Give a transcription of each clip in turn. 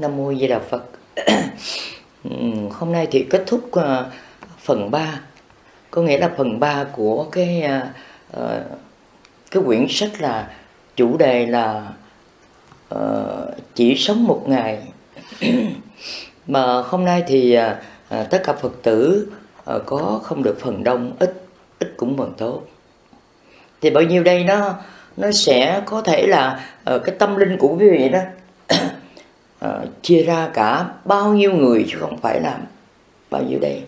Nam Mô Di Đà Phật. Hôm nay thì kết thúc à, phần 3 Có nghĩa là phần 3 của cái à, à, cái quyển sách là chủ đề là chỉ sống một ngày. Mà hôm nay thì tất cả Phật tử có không được phần đông, ít ít cũng phần tốt. Thì bao nhiêu đây nó nó sẽ có thể là cái tâm linh của quý vị đó. uh, chia ra cả bao nhiêu người chứ không phải là bao nhiêu đây.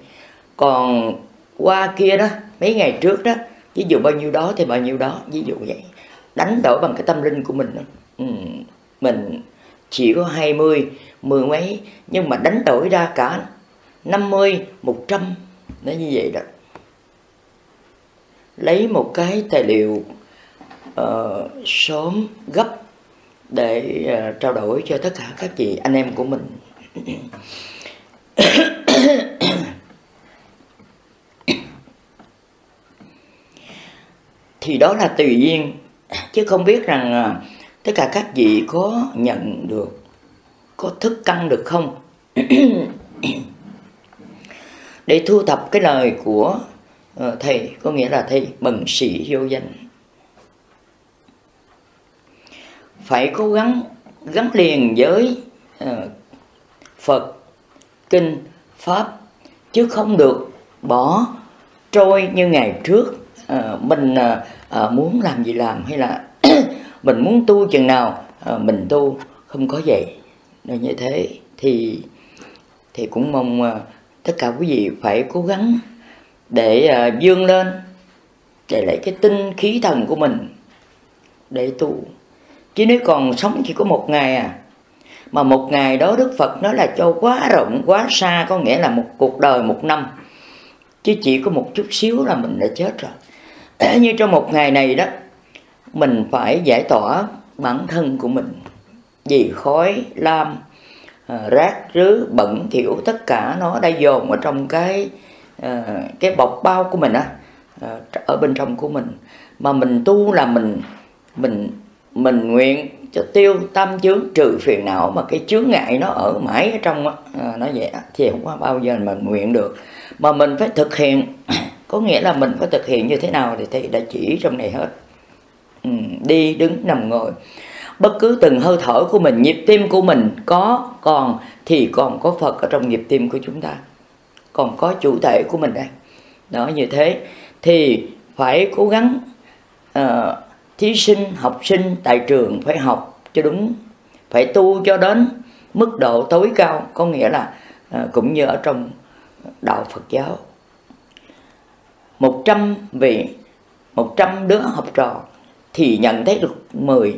Còn qua kia đó mấy ngày trước đó ví dụ bao nhiêu đó thì bao nhiêu đó ví dụ vậy. Đánh đổi bằng cái tâm linh của mình. Ừ, mình chỉ có 20 mười mấy nhưng mà đánh đổi ra cả 50 100 nó như vậy đó. Lấy một cái tài liệu uh, sớm gấp để uh, trao đổi cho tất cả các chị anh em của mình. Thì đó là tùy duyên chứ không biết rằng uh, tất cả các vị có nhận được có thức căn được không? Để thu thập cái lời của uh, thầy có nghĩa là thầy bần sĩ vô danh. Phải cố gắng gắn liền với ờ, Phật, kinh, pháp, chứ không được bỏ trôi như ngày trước. Ờ, mình ờ, muốn làm gì làm hay là mình muốn tu chừng nào mình tu không có vậy. Nên như thế thì thì cũng mong tất cả quý vị phải cố gắng để vươn dương lên, để lấy cái tinh khí thần của mình để tu chứ nếu còn sống chỉ có một ngày à. Mà một ngày đó đức phật nói là cho quá rộng, quá xa, có nghĩa là một cuộc đời một năm. Chứ chỉ có một chút xíu là mình đã chết rồi. Như trong một ngày này đó, mình phải giải tỏa bản thân của mình. Vì khói, lam à, rác, rứ, bẩn thỉu tất cả nó đã dồn ở trong cái à, cái bọc bao của mình á à, ở bên trong của mình. Mà mình tu là mình mình mình nguyện cho tiêu tâm chướng trừ phiền não mà cái chướng ngại nó ở mãi ở trong á. À, nó vậy thì không có bao giờ mình nguyện được. Mà mình phải thực hiện có nghĩa là mình phải thực hiện như thế nào thì thầy đã chỉ trong này hết. Ừ, đi đứng nằm ngồi. Bất cứ từng hơi thở của mình nhịp tim của mình có còn thì còn có phật ở trong nhịp tim của chúng ta. Còn có chủ thể của mình đây. Đó như thế. Thì phải cố gắng uh, thí sinh học sinh tại trường phải học cho đúng phải tu cho đến mức độ tối cao có nghĩa là à, cũng như ở trong đạo Phật giáo. Một trăm vị một trăm đứa học trò thì nhận thấy được 10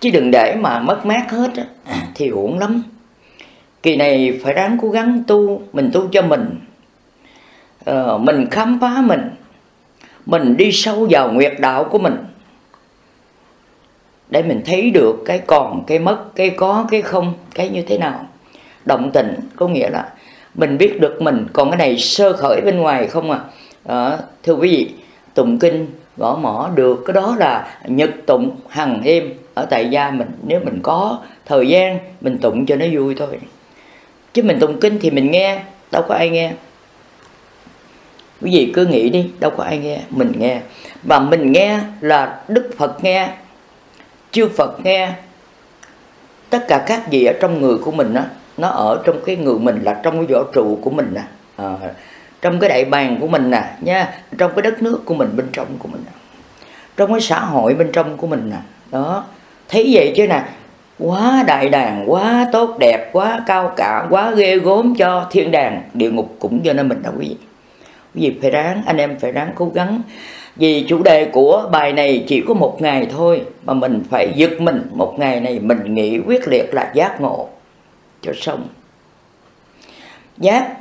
chứ đừng để mà mất mát hết thì uổng lắm. Kỳ này phải ráng cố gắng tu mình tu cho mình. Ờ, mình khám phá mình. Mình đi sâu vào nguyệt đạo của mình để mình thấy được cái còn cái mất cái có cái không cái như thế nào. Động tình có nghĩa là mình biết được mình còn cái này sơ khởi bên ngoài không à? Đó, thưa quý vị tụng kinh gõ mỏ được cái đó là nhật tụng hằng đêm ở tại gia mình. Nếu mình có thời gian mình tụng cho nó vui thôi. Chứ mình tụng kinh thì mình nghe đâu có ai nghe. Quý vị cứ nghĩ đi đâu có ai nghe mình nghe. Và mình nghe là đức phật nghe chư Phật nghe. Tất cả các gì ở trong người của mình đó, nó ở trong cái người mình là trong cái võ trụ của mình nè. À, trong cái đại bàng của mình nè nha trong cái đất nước của mình bên trong của mình nè. Trong cái xã hội bên trong của mình nè. Đó thấy vậy chứ nè quá đại đàng quá tốt đẹp quá cao cả quá ghê gốm cho thiên đàng địa ngục cũng cho nên mình đâu quý vị. Quý vị phải ráng anh em phải ráng cố gắng vì chủ đề của bài này chỉ có một ngày thôi, mà mình phải giật mình một ngày này mình nghĩ quyết liệt là giác ngộ cho xong. Giác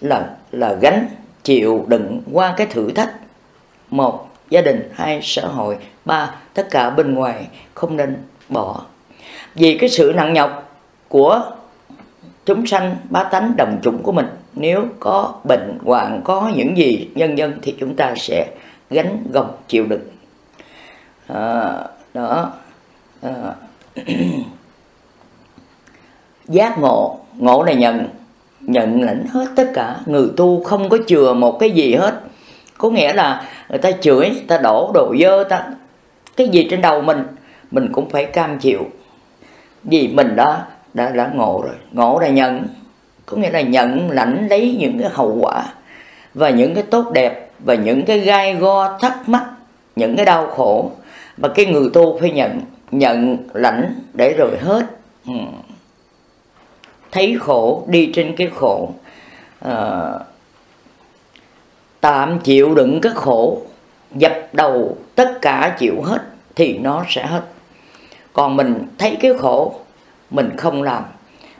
là là gánh chịu đựng qua cái thử thách. Một, gia đình. Hai, xã hội. Ba, tất cả bên ngoài không nên bỏ. Vì cái sự nặng nhọc của chúng sanh bá tánh đồng chủng của mình nếu có bệnh hoạn có những gì nhân dân thì chúng ta sẽ gánh gồng chịu đựng. À, đó. À, giác ngộ. Ngộ này nhận. Nhận lãnh hết tất cả. Người tu không có chừa một cái gì hết. Có nghĩa là người ta chửi người ta đổ đồ dơ ta cái gì trên đầu mình mình cũng phải cam chịu. Vì mình đã đã đã ngộ rồi. Ngộ là nhận có nghĩa là nhận lãnh lấy những cái hậu quả và những cái tốt đẹp và những cái gai go thắc mắc những cái đau khổ. Mà cái người tu phải nhận nhận lãnh để rồi hết. Ừ. thấy khổ đi trên cái khổ. À, tạm chịu đựng cái khổ dập đầu tất cả chịu hết thì nó sẽ hết. Còn mình thấy cái khổ mình không làm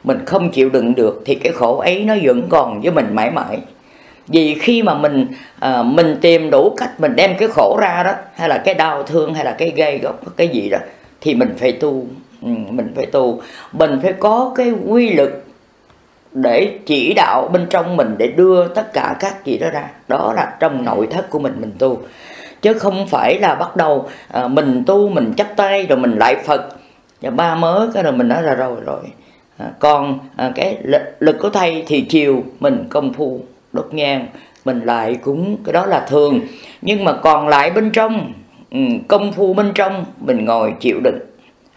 mình không chịu đựng được thì cái khổ ấy nó vẫn còn với mình mãi mãi. Vì khi mà mình à, mình tìm đủ cách mình đem cái khổ ra đó hay là cái đau thương hay là cái gây gốc cái gì đó thì mình phải tu ừ, mình phải tu. Mình phải có cái quy lực để chỉ đạo bên trong mình để đưa tất cả các gì đó ra. Đó là trong nội thất của mình mình tu. Chứ không phải là bắt đầu à, mình tu mình chắp tay rồi mình lại phật. Và ba mớ cái rồi mình nói ra rồi rồi. À, còn à, cái lực, lực của thầy thì chiều mình công phu đốt nhang mình lại cúng cái đó là thường. Nhưng mà còn lại bên trong ừ, công phu bên trong mình ngồi chịu đựng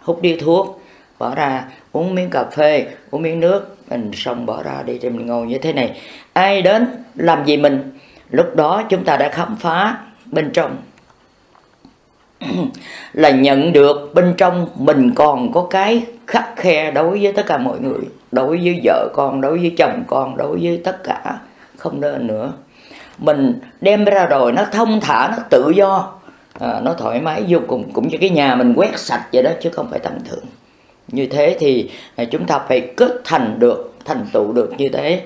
hút đi thuốc bỏ ra uống miếng cà phê uống miếng nước mình xong bỏ ra đi thì mình ngồi như thế này. Ai đến làm gì mình? Lúc đó chúng ta đã khám phá bên trong. là nhận được bên trong mình còn có cái khắc khe đối với tất cả mọi người đối với vợ con đối với chồng con đối với tất cả không nên nữa. Mình đem ra rồi nó thông thả nó tự do. À, nó thoải mái vô cùng cũng như cái nhà mình quét sạch vậy đó chứ không phải tầm thường. Như thế thì à, chúng ta phải kết thành được thành tựu được như thế.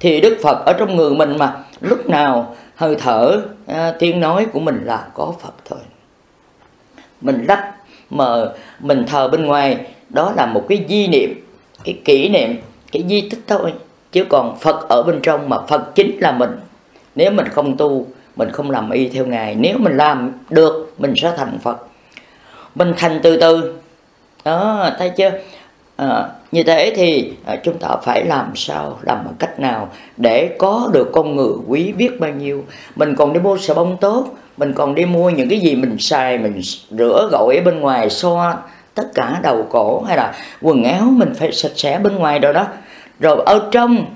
Thì đức phật ở trong người mình mà lúc nào hơi thở à, tiếng nói của mình là có phật thôi mình lắp mà mình thờ bên ngoài. Đó là một cái di niệm cái kỷ niệm cái di tích thôi. Chứ còn phật ở bên trong mà phật chính là mình. Nếu mình không tu mình không làm y theo ngài. Nếu mình làm được mình sẽ thành phật. Mình thành từ từ. Đó thấy chưa? À, như thế thì à, chúng ta phải làm sao làm bằng cách nào để có được con người quý biết bao nhiêu. Mình còn đi mua xà bông tốt mình còn đi mua những cái gì mình xài mình rửa gội ở bên ngoài xoa tất cả đầu cổ hay là quần áo mình phải sạch sẽ bên ngoài rồi đó. Rồi ở trong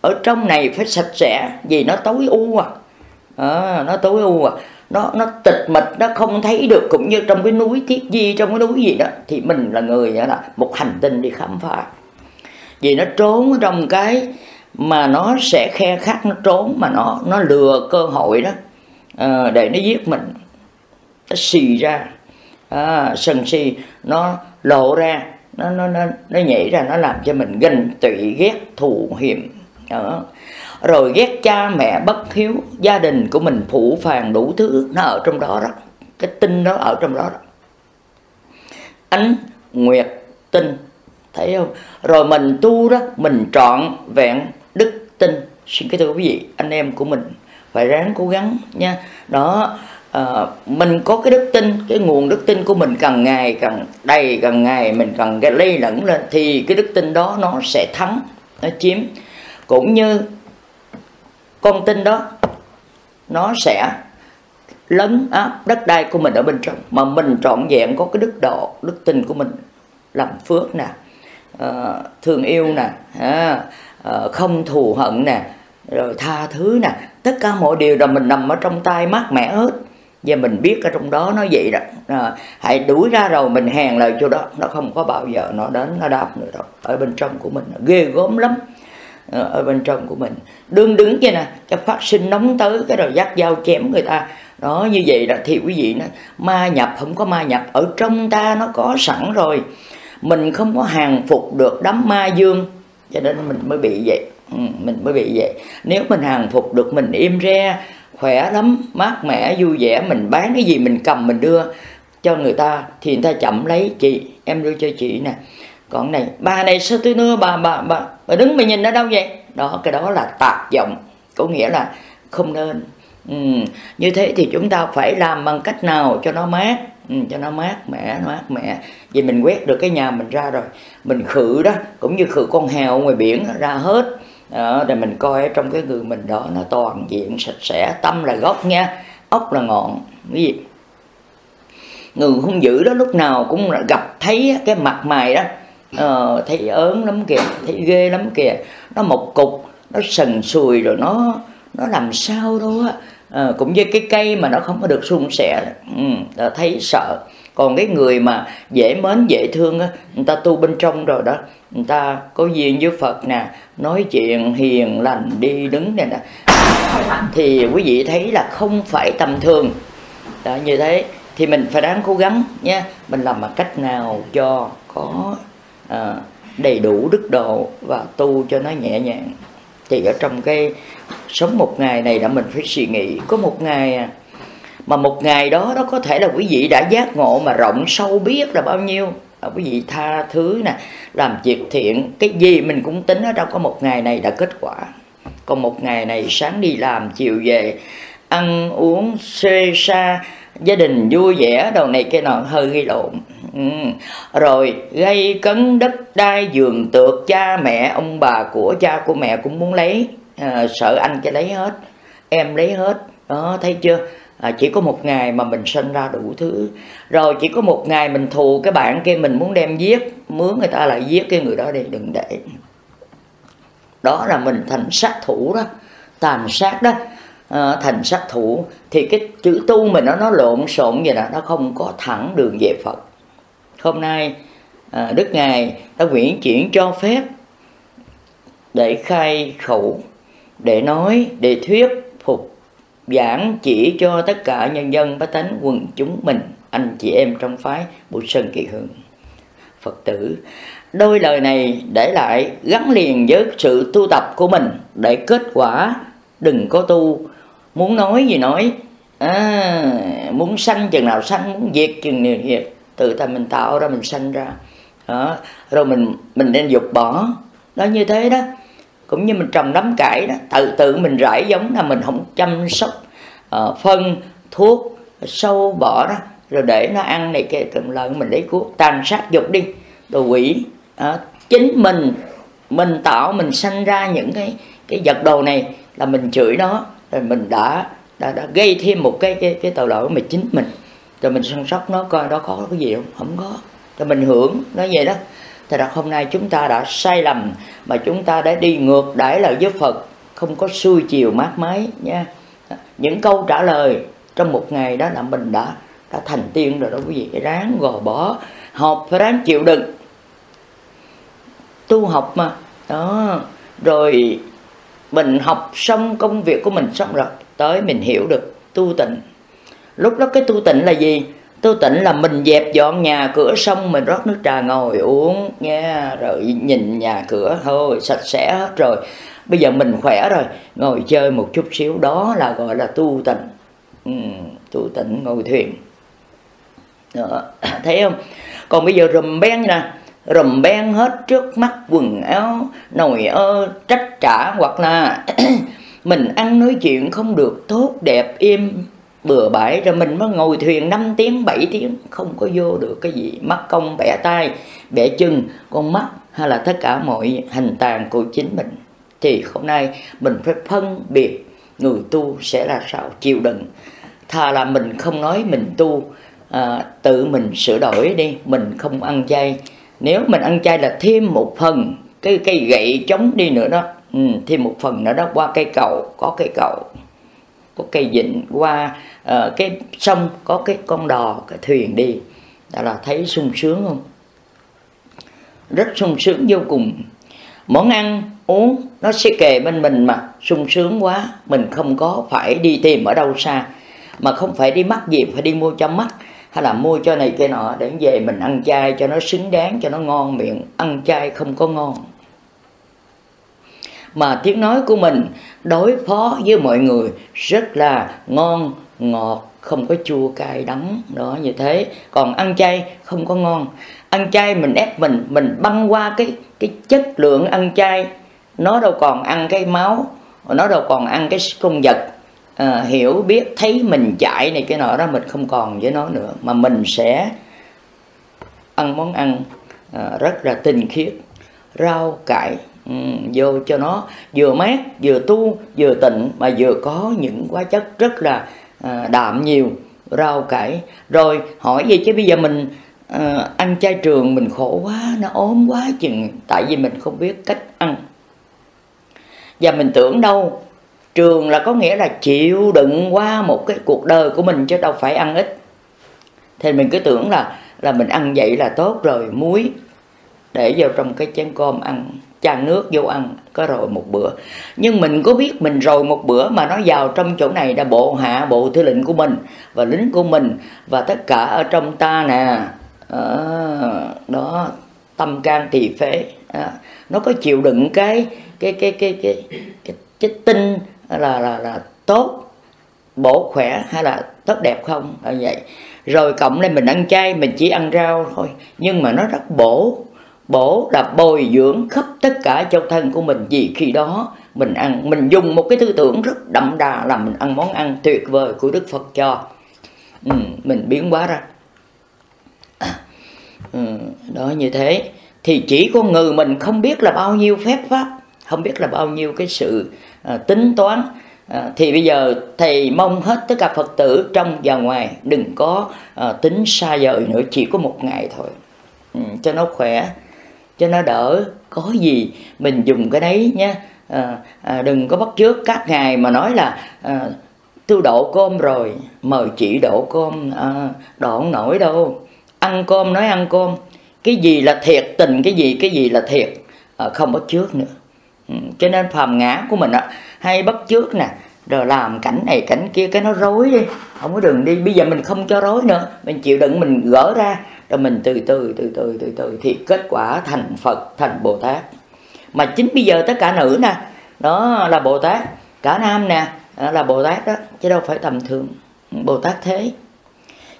ở trong này phải sạch sẽ vì nó tối u à, à nó tối u à. Nó nó tịch mịch nó không thấy được cũng như trong cái núi thiết di trong cái núi gì đó thì mình là người là một hành tinh đi khám phá. Vì nó trốn trong cái mà nó sẽ khe khắc nó trốn mà nó nó lừa cơ hội đó. À, để nó giết mình. Nó xì ra. À, sân si nó lộ ra. Nó nó nó nó nhảy ra nó làm cho mình ganh tị ghét thù hiểm đó. Rồi ghét cha mẹ bất hiếu gia đình của mình phụ phàng đủ thứ nó ở trong đó đó. Cái tinh đó ở trong đó đó ánh nguyệt tinh. Thấy không? Rồi mình tu đó mình trọn vẹn đức tinh xin kính thưa quý vị anh em của mình phải ráng cố gắng nha. Đó à, mình có cái đức tin cái nguồn đức tin của mình càng ngày càng đầy càng ngày mình càng lây lẫn lên thì cái đức tin đó nó sẽ thắng nó chiếm. Cũng như con tin đó nó sẽ lấn áp đất đai của mình ở bên trong. Mà mình trọn vẹn có cái đức độ đức tin của mình làm phước nè à, thương yêu nè à, không thù hận nè rồi tha thứ nè. Tất cả mọi điều là mình nằm ở trong tay mát mẻ hết. Và mình biết ở trong đó nó vậy đó. À, hãy đuổi ra rồi mình hèn lời chỗ đó. Nó không có bao giờ nó đến nó đáp nữa đâu. Ở bên trong của mình ghê gớm lắm. Ờ, ở bên trong của mình. Đương đứng kia nè cái phát sinh nóng tới cái rồi dắt dao chém người ta. Đó như vậy là thì quý vị nó ma nhập không có ma nhập. Ở trong ta nó có sẵn rồi. Mình không có hàng phục được đám ma dương. Cho nên mình mới bị vậy. Ừ, mình mới bị vậy. Nếu mình hàng phục được mình im re khỏe lắm mát mẻ vui vẻ mình bán cái gì mình cầm mình đưa cho người ta thì người ta chậm lấy. Chị em đưa cho chị nè. Còn này bà này sao tôi đưa bà bà bà bà đứng mày nhìn ở đâu vậy? Đó cái đó là tạp vọng. Có nghĩa là không nên. Ừ. như thế thì chúng ta phải làm bằng cách nào cho nó mát? Ừ, cho nó mát mẻ mát mẻ. Vì mình quét được cái nhà mình ra rồi mình khử đó cũng như khử con hèo ngoài biển ra hết. Đó, để mình coi trong cái người mình đó nó toàn diện sạch sẽ tâm là gốc nha ốc là ngọn. Cái gì? Người hung dữ đó lúc nào cũng gặp thấy cái mặt mày đó ờ, thấy ớn lắm kìa thấy ghê lắm kìa. Nó một cục nó sần sùi rồi nó nó làm sao đâu á. À, cũng như cái cây mà nó không có được suôn sẻ. Ừ, thấy sợ. Còn cái người mà dễ mến dễ thương á người ta tu bên trong rồi đó người ta có duyên với phật nè nói chuyện hiền lành đi đứng này nè. Thì quý vị thấy là không phải tầm thường. Đó như thế. Thì mình phải đáng cố gắng nha mình làm bằng cách nào cho có à, đầy đủ đức độ và tu cho nó nhẹ nhàng. Thì ở trong cái sống một ngày này là mình phải suy nghĩ có một ngày à mà một ngày đó đó có thể là quý vị đã giác ngộ mà rộng sâu biết là bao nhiêu. À, quý vị tha thứ nè làm việc thiện cái gì mình cũng tính ở đâu có một ngày này đã kết quả. Còn một ngày này sáng đi làm chiều về ăn uống xê xa gia đình vui vẻ đầu này cái nọ hơi gây lộn. Ừ. rồi gây cấn đất đai giường tược cha mẹ ông bà của cha của mẹ cũng muốn lấy. À, sợ anh cho lấy hết. Em lấy hết. Đó thấy chưa? À, chỉ có một ngày mà mình sinh ra đủ thứ. Rồi chỉ có một ngày mình thù cái bạn kia mình muốn đem giết. Mướn người ta lại giết cái người đó đi đừng để. Đó là mình thành sát thủ đó. Tàn sát đó. À, thành sát thủ. Thì cái chữ tu mình nó nó lộn xộn vậy nè nó không có thẳng đường về phật hôm nay à, đức ngài đã quyển chuyển cho phép để khai khẩu để nói để thuyết phục giảng chỉ cho tất cả nhân dân bá tánh quần chúng mình anh chị em trong phái Bụi Sơn Kỳ Hương. Phật tử đôi lời này để lại gắn liền với sự tu tập của mình để kết quả đừng có tu. Muốn nói gì nói à, muốn sanh chừng nào sanh muốn diệt chừng nào diệt tự tay mình tạo ra mình sanh ra. Đó. rồi mình mình nên dục bỏ. Đó như thế đó. Cũng như mình trồng nấm cải đó tự tự mình rải giống là mình không chăm sóc uh, phân thuốc sâu bỏ đó rồi để nó ăn này kia cầm lợn mình lấy cuốc tàn sát dục đi. Đồ quỷ uh, chính mình mình tạo mình sanh ra những cái cái vật đồ này là mình chửi nó. Rồi mình đã đã, đã gây thêm một cái cái cái tội lỗi mình chính mình rồi mình săn sóc nó, coi đó có cái gì không? Không có. Rồi mình hưởng nó vậy đó. Thì đặt hôm nay chúng ta đã sai lầm, mà chúng ta đã đi ngược đãi lời với Phật, không có xuôi chiều mát máy nha. Những câu trả lời trong một ngày đó là mình đã đã thành tiên rồi đó quý vị. Ráng gò bỏ học, phải ráng chịu đựng. Tu học mà. Đó. Rồi mình học xong công việc của mình xong rồi, tới mình hiểu được tu tịnh lúc đó cái tu tịnh là gì? Tu tịnh là mình dẹp dọn nhà cửa xong mình rót nước trà ngồi uống nha rồi nhìn nhà cửa thôi sạch sẽ hết rồi. Bây giờ mình khỏe rồi ngồi chơi một chút xíu đó là gọi là tu tịnh. Ừ, tu tịnh ngồi thuyền đó. thấy không? Còn bây giờ rùm beng nè rùm beng hết trước mắt quần áo nồi ơ trách trả hoặc là mình ăn nói chuyện không được tốt đẹp im bừa bãi rồi mình mới ngồi thuyền 5 tiếng 7 tiếng không có vô được cái gì. Mất công bẻ tay bẻ chân con mắt hay là tất cả mọi hành tàn của chính mình. Thì hôm nay mình phải phân biệt người tu sẽ là sao chịu đựng. Thà là mình không nói mình tu à, tự mình sửa đổi đi mình không ăn chay. Nếu mình ăn chay là thêm một phần cái cây gậy chống đi nữa đó. Ừ, thêm một phần nữa đó qua cây cầu có cây cầu có cây vịnh qua uh, cái sông có cái con đò cái thuyền đi. Đó là thấy sung sướng không? Rất sung sướng vô cùng. Món ăn uống nó sẽ kề bên mình mà sung sướng quá. Mình không có phải đi tìm ở đâu xa mà không phải đi mắc gì phải đi mua cho mắc hay là mua cho này kia nọ để về mình ăn chay cho nó xứng đáng cho nó ngon miệng. Ăn chay không có ngon mà tiếng nói của mình đối phó với mọi người rất là ngon ngọt không có chua cay đắng đó như thế. Còn ăn chay không có ngon. Ăn chay mình ép mình mình băng qua cái cái chất lượng ăn chay. Nó đâu còn ăn cái máu nó đâu còn ăn cái con vật. À, hiểu biết thấy mình chạy này cái nọ đó mình không còn với nó nữa. Mà mình sẽ ăn món ăn à, rất là tinh khiết rau cải um, vô cho nó vừa mát vừa tu vừa tịnh mà vừa có những hóa chất rất là à, đạm nhiều rau cải. Rồi hỏi gì chứ bây giờ mình à, ăn chay trường mình khổ quá nó ốm quá chừng tại vì mình không biết cách ăn. Và mình tưởng đâu trường là có nghĩa là chịu đựng qua một cái cuộc đời của mình chứ đâu phải ăn ít. Thì mình cứ tưởng là là mình ăn vậy là tốt rồi muối để vào trong cái chén cơm ăn chan nước vô ăn có rồi một bữa. Nhưng mình có biết mình rồi một bữa mà nó vào trong chỗ này là bộ hạ bộ tư lệnh của mình và lính của mình và tất cả ở trong ta nè. À, đó tâm can tỳ phế. À, nó có chịu đựng cái cái cái cái cái cái, cái, cái tinh là là là tốt bổ khỏe hay là tốt đẹp không? À, vậy. Rồi cộng lên mình ăn chay mình chỉ ăn rau thôi. Nhưng mà nó rất bổ bổ là bồi dưỡng khắp tất cả trong thân của mình. Vì khi đó mình ăn mình dùng một cái tư tưởng rất đậm đà là mình ăn món ăn tuyệt vời của đức phật cho. Ừ, mình biến hóa ra. À, ừ, đó như thế thì chỉ con người mình không biết là bao nhiêu phép pháp không biết là bao nhiêu cái sự à, tính toán. À, thì bây giờ thầy mong hết tất cả phật tử trong và ngoài đừng có à, tính xa vời nữa chỉ có một ngày thôi. Ừ, cho nó khỏe cho nó đỡ có gì. Mình dùng cái đấy nhé à, ờ, à, ờ, đừng có bắt trước các ngài mà nói là à, tôi đổ cơm rồi mời chị đổ cơm. À, đổ không nổi đâu. Ăn cơm nói ăn cơm. Cái gì là thiệt tình cái gì cái gì là thiệt. À, không bắt trước nữa. Ừ, cho nên phàm ngã của mình á hay bắt trước nè. Rồi làm cảnh này cảnh kia cái nó rối đi. Không có đường đi. Bây giờ mình không cho rối nữa. Mình chịu đựng mình gỡ ra cho mình từ từ từ từ từ từ thì kết quả thành phật thành bồ tát. Mà chính bây giờ tất cả nữ nè nó là bồ tát cả nam nè à, là bồ tát đó chứ đâu phải tầm thường. Bồ tát thế.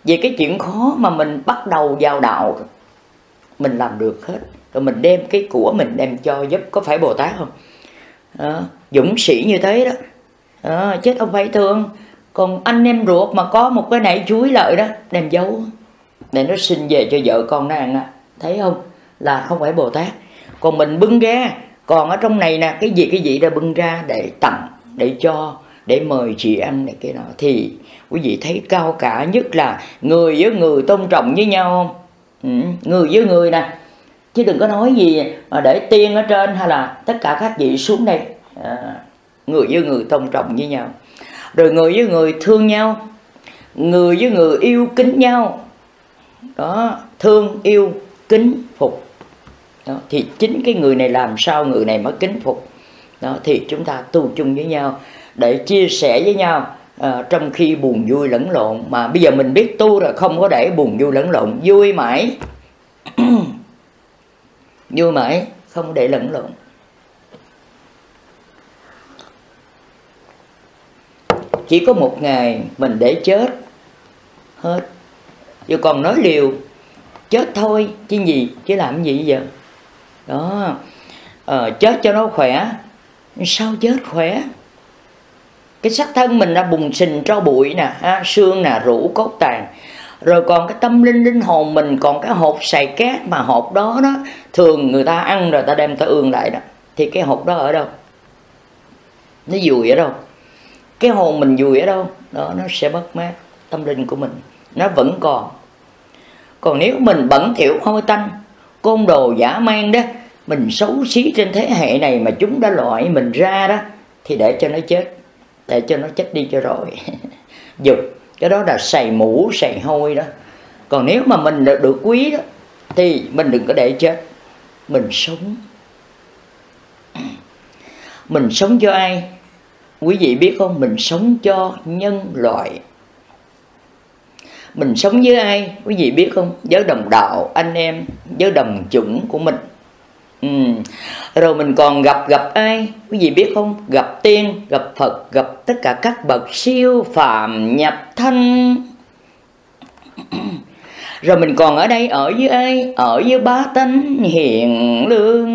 Vì cái chuyện khó mà mình bắt đầu vào đạo mình làm được hết. Rồi mình đem cái của mình đem cho giúp có phải bồ tát không? Đó, dũng sĩ như thế đó. Đó, chết không phải thương. Còn anh em ruột mà có một cái nảy chuối lợi đó đem giấu để nó sinh về cho vợ con nó ăn á. Thấy không? Là không phải bồ tát. Còn mình bưng ra. Còn ở trong này nè cái gì cái gì đã bưng ra để tặng để cho để mời chị ăn này kia nọ. Thì quý vị thấy cao cả nhất là người với người tôn trọng với nhau không? Ừ, người với người nè. Chứ đừng có nói gì mà để tiên ở trên hay là tất cả các vị xuống đây. À, người với người tôn trọng với nhau. Rồi người với người thương nhau. Người với người yêu kính nhau đó thương yêu kính phục. Đó, thì chính cái người này làm sao người này mới kính phục? Đó thì chúng ta tu chung với nhau để chia sẻ với nhau. À, trong khi buồn vui lẫn lộn mà bây giờ mình biết tu rồi không có để buồn vui lẫn lộn. Vui mãi. Vui mãi không để lẫn lộn. Chỉ có một ngày mình để chết. Hết chứ còn nói liều chết thôi chứ gì chứ làm gì giờ? Đó. Ờ, chết cho nó khỏe. Sao chết khỏe? Cái xác thân mình là bùng sình cho bụi nè ha, xương nè rũ cốt tàn rồi còn cái tâm linh linh hồn mình còn cái hộp xài cát mà hộp đó đó thường người ta ăn rồi ta đem ta ương lại đó. Thì cái hộp đó ở đâu? Nó vùi ở đâu? Cái hồn mình vùi ở đâu? Đó nó sẽ mất mát tâm linh của mình nó vẫn còn. Còn nếu mình bẩn thỉu hôi tanh côn đồ giả man đó mình xấu xí trên thế hệ này mà chúng đã loại mình ra đó thì để cho nó chết để cho nó chết đi cho rồi. Dục cái đó là xài mũ xài hôi đó. Còn nếu mà mình được, được quý đó thì mình đừng có để chết. Mình sống. Mình sống cho ai? Quý vị biết không? Mình sống cho nhân loại mình sống với ai? Quý vị biết không? Với đồng đạo, anh em với đồng chủng của mình. Ừ. rồi mình còn gặp gặp ai? Quý vị biết không? Gặp tiên, gặp phật, gặp tất cả các bậc siêu phàm nhập thanh rồi mình còn ở đây, ở với ai? Ở với ba tánh hiền lương.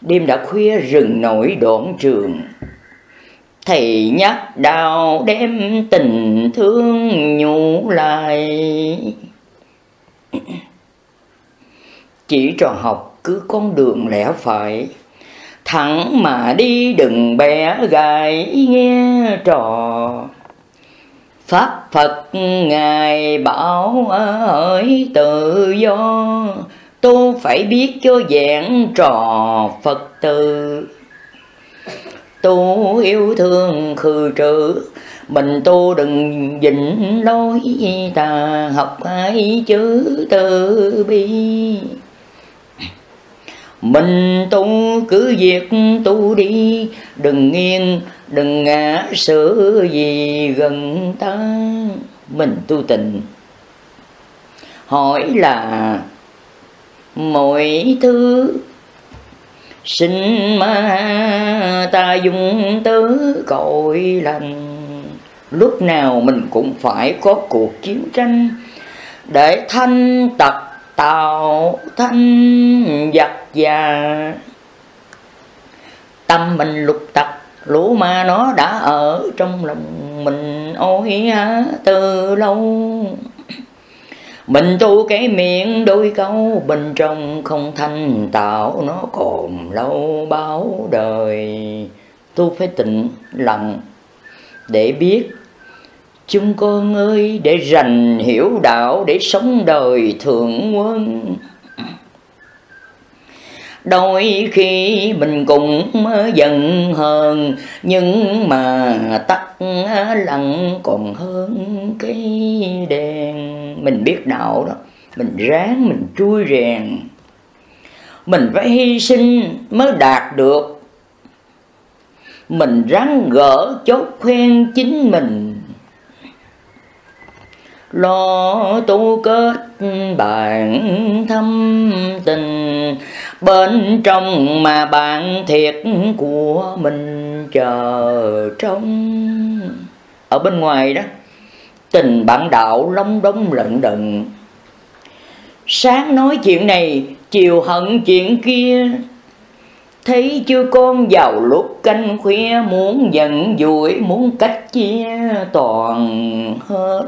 Đêm đã khuya, rừng nổi đổn trường thầy nhắc đào đem tình thương nhủ lại. Chỉ trò học cứ con đường lẽ phải, thẳng mà đi đừng bẻ gai nghe trò. Pháp phật ngài bảo hỡi tự do tôi phải biết cho dạng trò phật tử tu yêu thương khư trừ. Mình tu đừng dịnh lối ta học hãy chữ từ bi. Mình tu cứ việc tu đi, đừng nghiêng, đừng ngã sự gì gần ta. Mình tu tình. Hỏi là mọi thứ sinh ma ta dung tứ cội lành. Lúc nào mình cũng phải có cuộc chiến tranh để thanh tật tạo thanh giặc già. Tâm mình lục tật lũ ma nó đã ở trong lòng mình ôi từ lâu mình tu cái miệng đôi câu bên trong không thanh, tạo nó còn lâu bao đời. Tu phải tịnh lặng để biết chúng con ơi, để rành hiểu đạo, để sống đời thượng quân. Đôi khi mình cũng giận hơn nhưng mà tắt lặng còn hơn cái đèn mình biết đạo đó. Mình ráng, mình chui rèn. Mình phải hy sinh mới đạt được. Mình ráng gỡ chốt khoen chính mình. Lo tu kết bạn thâm tình. Bên trong mà bạn thiệt của mình chờ trong ở bên ngoài đó tình bạn đạo lóng đống lận đận. Sáng nói chuyện này, chiều hận chuyện kia. Thấy chưa con vào lúc canh khuya, muốn giận dỗi, muốn cách chia toàn hết.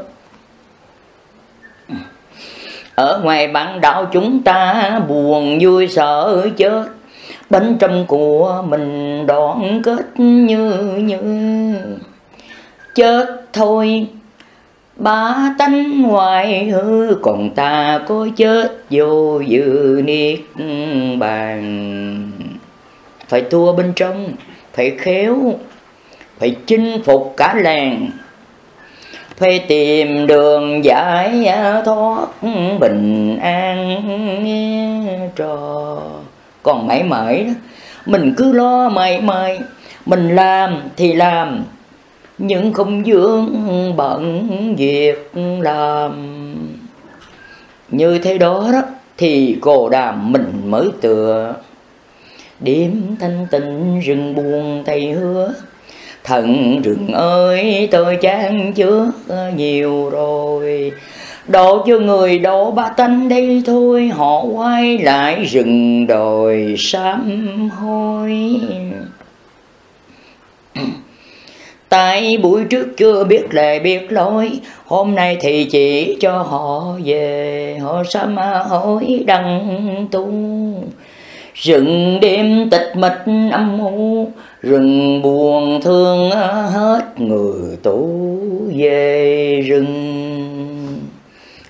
Ở ngoài bản đạo chúng ta buồn vui sợ chết. Bên trong của mình đoạn kết như như. Chết thôi ba tánh ngoài hư còn ta có chết vô dự niết bàn. Phải thua bên trong, phải khéo, phải chinh phục cả làng. Phải tìm đường giải thoát bình an trò. Còn mãi mãi đó, mình cứ lo mãi mãi, mình làm thì làm nhưng không vướng bận việc làm. Như thế đó đó, thì cô đàm mình mới tựa. Đêm thanh tịnh rừng buồn thầy hứa, thần rừng ơi tôi chán chứa nhiều rồi. Độ cho người độ ba tánh đây thôi, họ quay lại rừng đồi sám hôi tại buổi trước chưa biết lệ biết lỗi hôm nay thì chỉ cho họ về. Họ sám hối đăng tu? Rừng đêm tịch mịch âm u, rừng buồn thương hết người tu về rừng.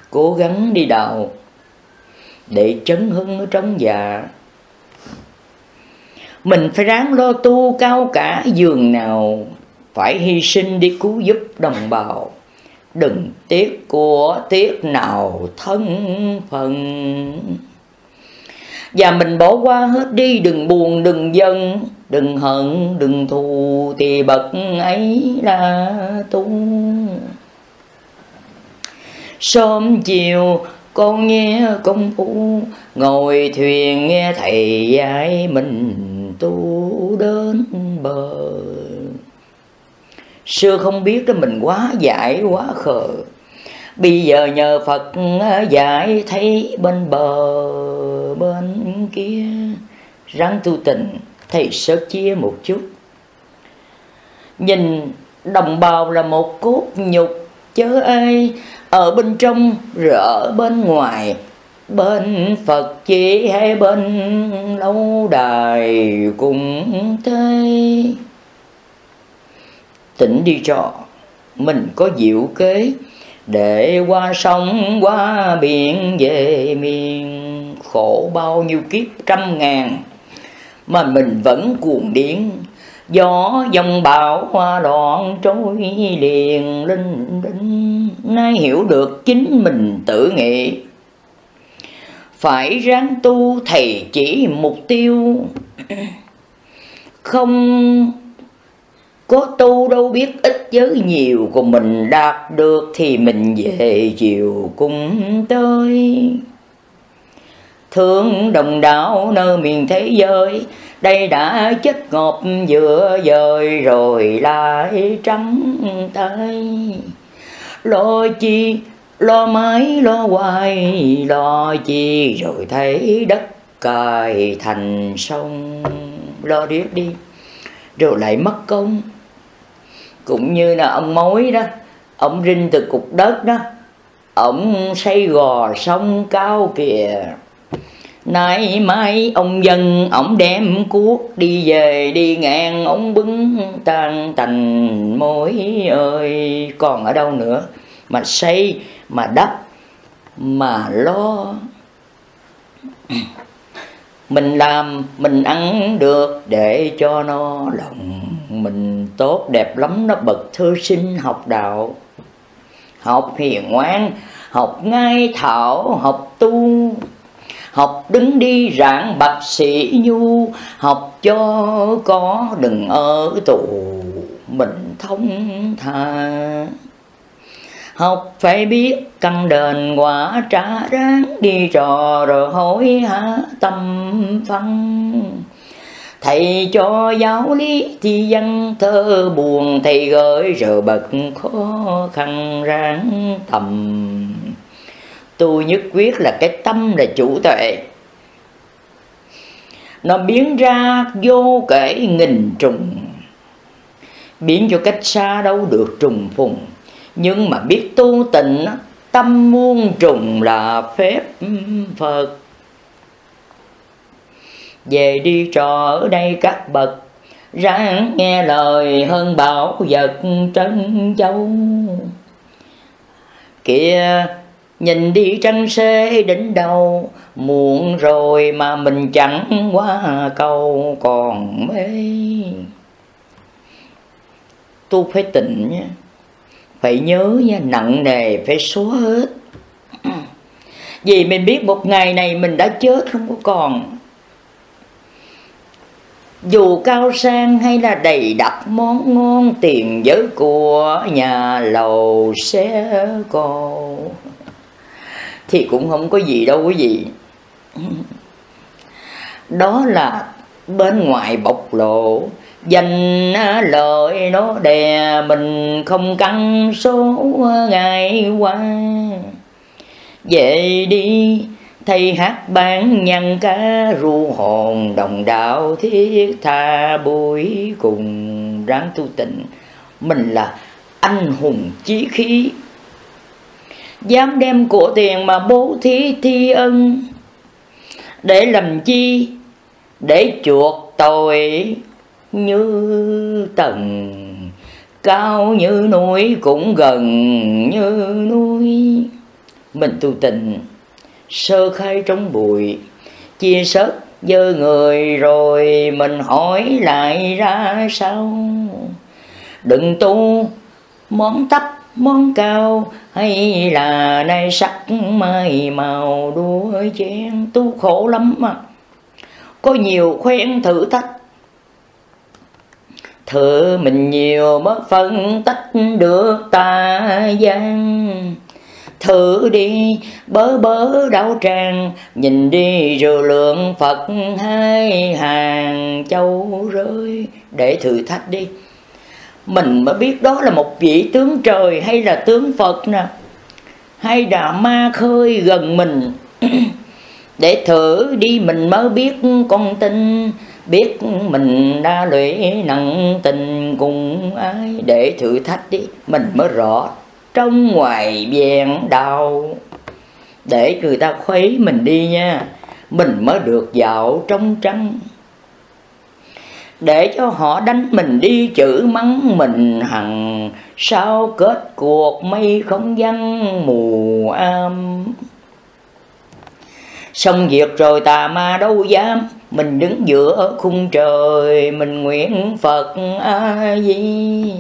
Cố gắng đi đào để chấn hưng ở trong già. Mình phải ráng lo tu cao cả giường nào phải hy sinh đi cứu giúp đồng bào. Đừng tiếc của tiếc nào thân phận. Và mình bỏ qua hết đi, đừng buồn, đừng dân đừng hận, đừng thù thì bậc ấy là tu. Sớm chiều, con nghe công phu, ngồi thuyền nghe thầy dạy mình tu đến bờ xưa không biết đó mình quá dại quá khờ. Bây giờ nhờ phật ờ, dạy thấy bên bờ, bên kia. Ráng tu tình, thầy sớt chia một chút. Nhìn, đồng bào là một cốt nhục. Chớ ai ở bên trong rồi ở bên ngoài. Bên Phật chỉ hay bên lâu đài cũng thế tỉnh đi trọ. Mình có diệu kế để qua sông, qua biển về miền. Khổ bao nhiêu kiếp, trăm ngàn, mà mình vẫn cuồng điển. Gió dòng bão, hoa đoạn trôi liền, linh đinh nay hiểu được chính mình tự nghĩ phải ráng tu thầy chỉ mục tiêu. Không có tu đâu biết ít giới nhiều của mình đạt được thì mình về chiều cũng tới. Thương đồng đạo nơi miền thế giới, đây đã chất ngọt vừa dời rồi lại trắng tay. Lo chi, lo mãi, lo hoài, lo chi rồi thấy đất cài thành sông. Lo điếc đi, rồi lại mất công cũng như là ông mối đó, ông rinh từ cục đất đó, ông xây gò sông cao kìa. Nay mai ông dân, ông đem cuốc đi về, đi ngang ông bứng tan tành. Mối ơi, còn ở đâu nữa? Mà xây, mà đắp, mà lo. Mình làm, mình ăn được để cho nó lòng mình tốt đẹp lắm nó bậc thư sinh học đạo. Học hiền ngoan, học ngay thảo, học tu. Học đứng đi rạng bạch sĩ nhu, học cho có đừng ở tù. Mình thông thà học phải biết căn đền quả trả ráng đi trò rồi hối hả tâm phân thầy cho giáo lý thì dân thơ buồn, thầy gửi rồi bật khó khăn ráng tầm tôi nhất quyết là cái tâm là chủ tuệ. Nó biến ra vô kể nghìn trùng, biến cho cách xa đâu được trùng phùng. Nhưng mà biết tu tịnh, tâm muôn trùng là phép phật về đi trò ở đây các bậc, ráng nghe lời hơn bảo vật trân châu. Kia nhìn đi trăng xê đến đâu muộn rồi mà mình chẳng qua cầu còn mê. Tu phải tịnh nhé phải nhớ nha, nặng nề phải số hết. Vì mình biết một ngày này mình đã chết không có còn dù cao sang hay là đầy đặn món ngon, tiền giới của nhà lầu xe cộ thì cũng không có gì đâu quý vị. Đó là bên ngoài bộc lộ. Dành lời nó đè mình không căng số ngày qua. Về đi thầy hát bán nhân cá ru hồn, đồng đạo thiết tha buổi cùng. Ráng tu tịnh, mình là anh hùng chí khí. Dám đem của tiền mà bố thí thi ân. Để làm chi? Để chuộc tội như tầng. Cao như núi cũng gần như núi. Mình tu tịnh sơ khai trong bụi. Chia sớt dơ người rồi mình hỏi lại ra sao? Đừng tu, món tấp món cao, hay là nay sắc mai màu đua chen? Tu khổ lắm mà. Có nhiều khoen thử thách. Thử mình nhiều mất phân, tách được ta gian thử đi, bớ bớ đau tràng nhìn đi rồi lượng phật hai hàng châu rơi. Để thử thách đi. Mình mới biết đó là một vị tướng trời hay là tướng phật nè. Hay là ma khơi gần mình. Để thử đi, mình mới biết con tin. Biết mình đã lụy nặng tình cùng ai. Để thử thách đi, mình mới rõ trong ngoài vẹn đạo để người ta khuấy mình đi nha, mình mới được dạo trong trắng để cho họ đánh mình đi chữ mắng mình hằng, sao kết cuộc mây không văng mù am. Xong việc rồi tà ma đâu dám, mình đứng giữa khung trời, mình nguyện phật a di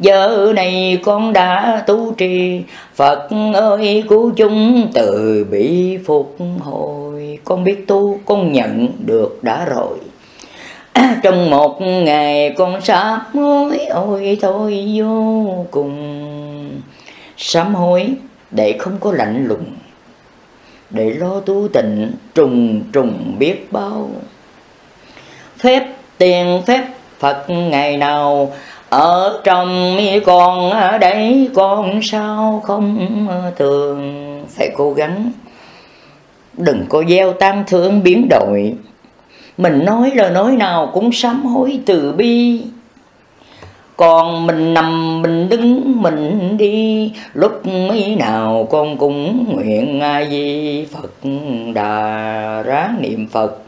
giờ này con đã tu trì. Phật ơi, cứu chúng từ bị phục hồi. Con biết tu, con nhận được đã rồi. Trong một ngày con sám hối, ôi thôi vô cùng. Sám hối để không có lạnh lùng, để lo tu tịnh trùng trùng biết bao. Phép tiền, phép phật ngày nào ở trong con, ở đây con sao không thường. Phải cố gắng. Đừng có gieo tan thương biến đổi. Mình nói lời nói nào cũng sám hối từ bi. Còn mình nằm, mình đứng, mình đi. Lúc mấy nào con cũng nguyện a di phật đà ráng niệm phật.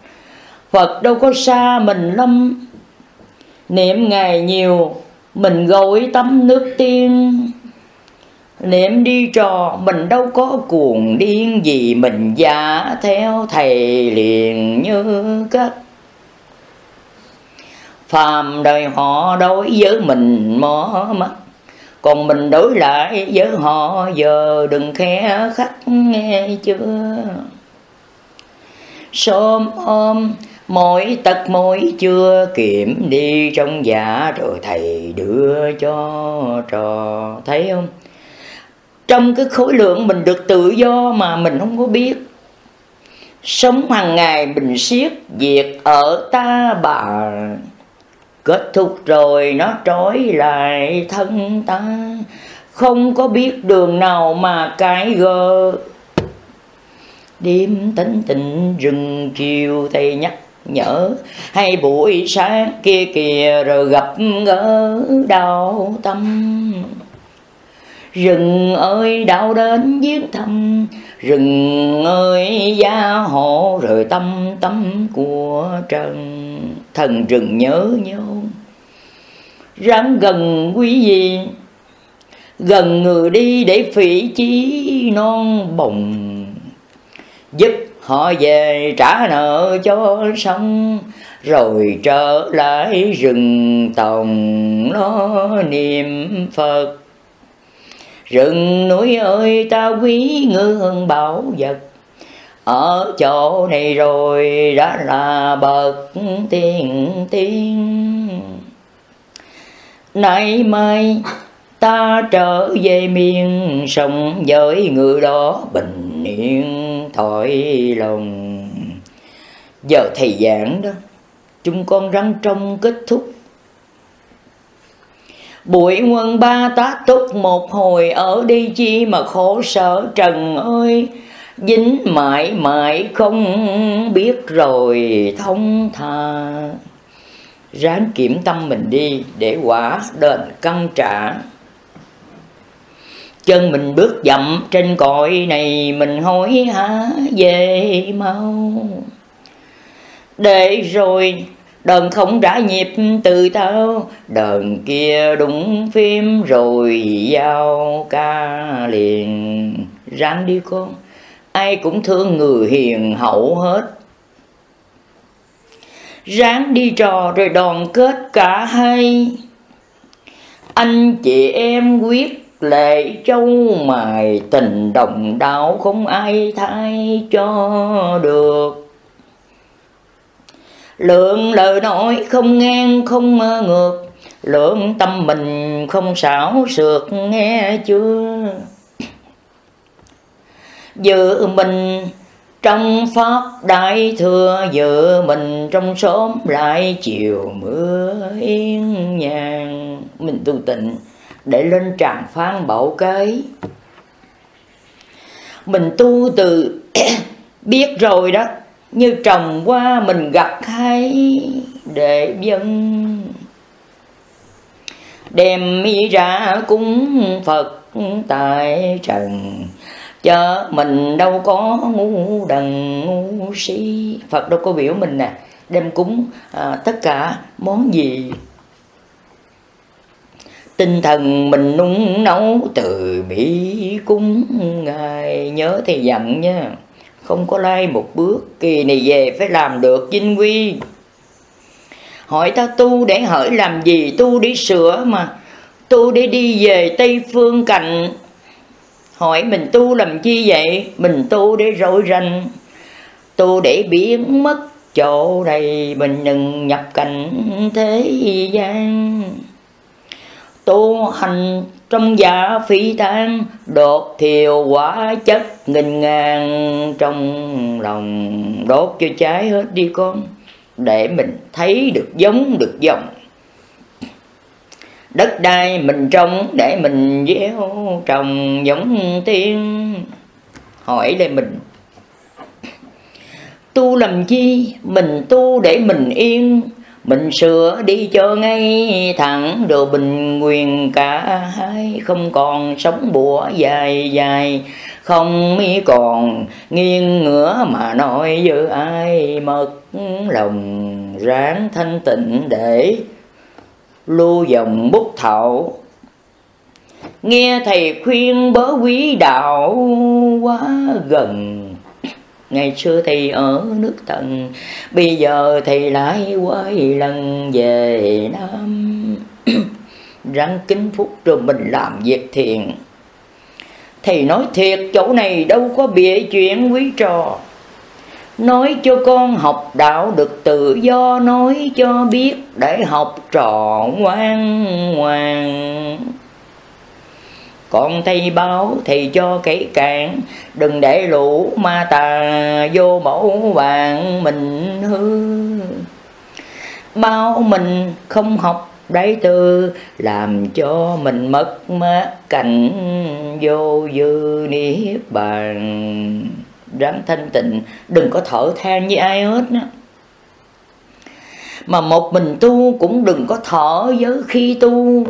Phật đâu có xa mình lắm. Niệm ngày nhiều mình gội tắm nước tiên. Niệm đi trò mình đâu có cuồng điên gì, mình giả theo thầy liền như các phàm đời họ đối với mình mỏ mắt, còn mình đối lại với họ giờ đừng khe khắc nghe chưa. Sớm ôm mỗi tật mỗi chưa kiểm đi trong dạ rồi thầy đưa cho trò. Thấy không? Trong cái khối lượng mình được tự do mà mình không có biết. Sống hàng ngày mình siết việc ở ta bà. Kết thúc rồi nó trói lại thân ta. Không có biết đường nào mà cái gờ đêm tính tình rừng chiều, thầy nhắc nhớ hay buổi sáng kia kìa rồi gặp gỡ đau tâm. Rừng ơi, đau đến viếng thăm. Rừng ơi, gia hộ rồi tâm tâm của trần. Thần rừng nhớ nhung ráng gần quý gì gần người đi để phỉ chí non bồng. Giúp họ về trả nợ cho xong rồi trở lại rừng tòng nó niệm phật. Rừng núi ơi, ta quý ngư hơn bảo vật. Ở chỗ này rồi đã là bậc tiên tiên. Nay mai ta trở về miền sông với người đó bình yên thổi lòng. Giờ thầy giảng đó, chúng con răng trong kết thúc. Buổi quân ba tá túc một hồi ở đi chi mà khổ sở, trần ơi, Dính mãi mãi không biết rồi, thông tha. Ráng kiểm tâm mình đi để quả đền căn trả. Chân mình bước dậm trên cõi này, Mình hối hả về mau. Để rồi Đờn không đã nhịp từ tao, Đờn kia đúng phim rồi giao ca liền. Ráng đi con, Ai cũng thương người hiền hậu hết. Ráng đi trò rồi đoàn kết cả hai. Anh chị em quyết lệ châu mài Tình đồng đạo không ai thay cho được. Lượng lời nói không ngang, không ngược. Lượng tâm mình không xảo sượt nghe chưa? Dự mình trong pháp đại thừa Dự mình trong sớm lại chiều mưa yên nhàn. Mình tu tịnh để lên tràng phán bảo cái Mình tu từ biết rồi đó như trồng qua mình gặp hay để dân. Đem mi ra cúng phật tại trần chớ mình đâu có ngu đần ngu si. Phật đâu có biểu mình nè đem cúng à, tất cả món gì tinh thần mình nung nấu từ bi cúng ngài, nhớ thì dặn nha. Không có lai một bước kỳ này về phải làm được vinh quy. Hỏi ta tu để hỏi làm gì? Tu để sửa mà. Tu để đi về tây phương cạnh. Hỏi mình tu làm chi vậy? Mình tu để rỗi rành. Tu để biến mất chỗ này, mình đừng nhập cảnh thế gian tu hành trong giả phi tan đột thiều quả chất nghìn ngàn trong lòng. Đốt cho cháy hết đi con, để mình thấy được giống được dòng. Đất đai mình trồng để mình gieo trồng giống tiên. Hỏi đây mình, tu làm chi? Mình tu để mình yên mình sửa đi cho ngay, thẳng đồ bình quyền cả hai. Không còn sống bùa dài dài, không mi còn nghiêng ngửa mà nói với ai. Mất lòng ráng thanh tịnh để lưu dòng bút thảo. Nghe thầy khuyên bớ quý đạo quá gần ngày xưa thì ở nước tần, bây giờ thì lại quay lần về nam. Răng kính phúc rồi mình làm việc thiện. Thầy nói thiệt, chỗ này đâu có bịa chuyện quý trò. Nói cho con học đạo được tự do, nói cho biết để học trò ngoan ngoan còn thầy báo thì cho kỹ càng, đừng để lũ ma tà vô mẫu vàng mình hư. Bao mình không học đại từ, làm cho mình mất mát cảnh vô dư niết bàn. Ráng thanh tịnh, đừng có thở than với ai hết á. Mà một mình tu cũng đừng có thở với khi tu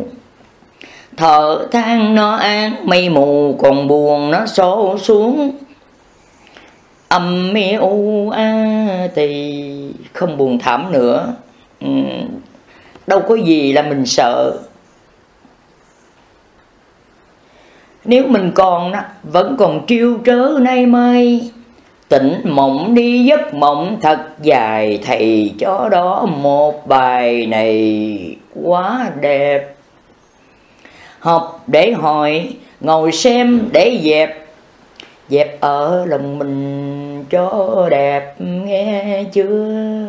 thở than nó an mây mù còn buồn nó xô xuống. Âm mi u a thì không buồn thảm nữa. Ừ, đâu có gì là mình sợ. Nếu mình còn đó, vẫn còn triêu trớ nay mai. Tỉnh mộng đi giấc mộng thật dài thầy cho đó một bài này quá đẹp học để hỏi ngồi xem để dẹp. Dẹp ở lòng mình cho đẹp, nghe chưa?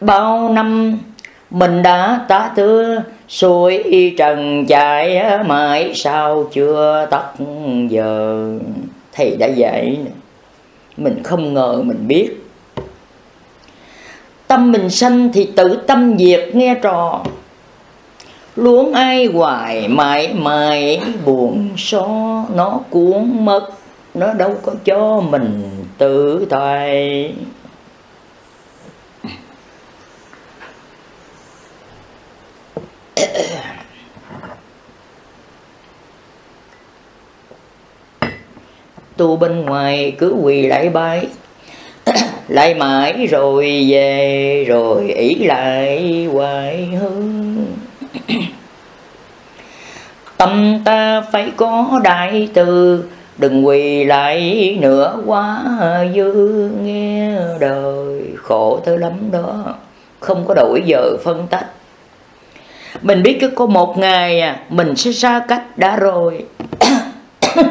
Bao năm mình đã tá tưa xuôi trần chạy mãi sao chưa tắt giờ. Thầy đã dạy, mình không ngờ mình biết. Tâm mình sanh thì tự tâm diệt, nghe trò luống ai hoài, mãi mãi buồn xó. Nó cuốn mất, nó đâu có cho mình tự tại. Tu bên ngoài cứ quỳ lại bái. Lại mãi rồi về, rồi ỷ lại hoài hương tâm ta phải có đại từ, đừng quỳ lại nữa quá dư nghe đời. Khổ tới lắm đó, không có đổi giờ phân tách. Mình biết cứ có một ngày à mình sẽ xa cách đã rồi.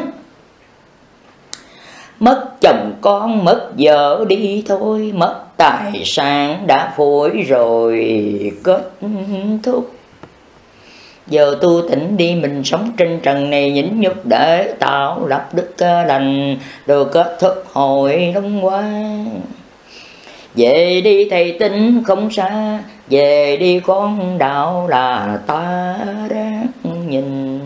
Mất chồng con, mất vợ đi thôi, mất tài sản đã phổi rồi. Kết thúc giờ tu tỉnh đi, mình sống trên trần này nhịn nhục để tạo lập đức ờ, lành. Rồi kết thúc hồi đông quá về đi thầy tính không xa, về đi con đạo là ta đang nhìn.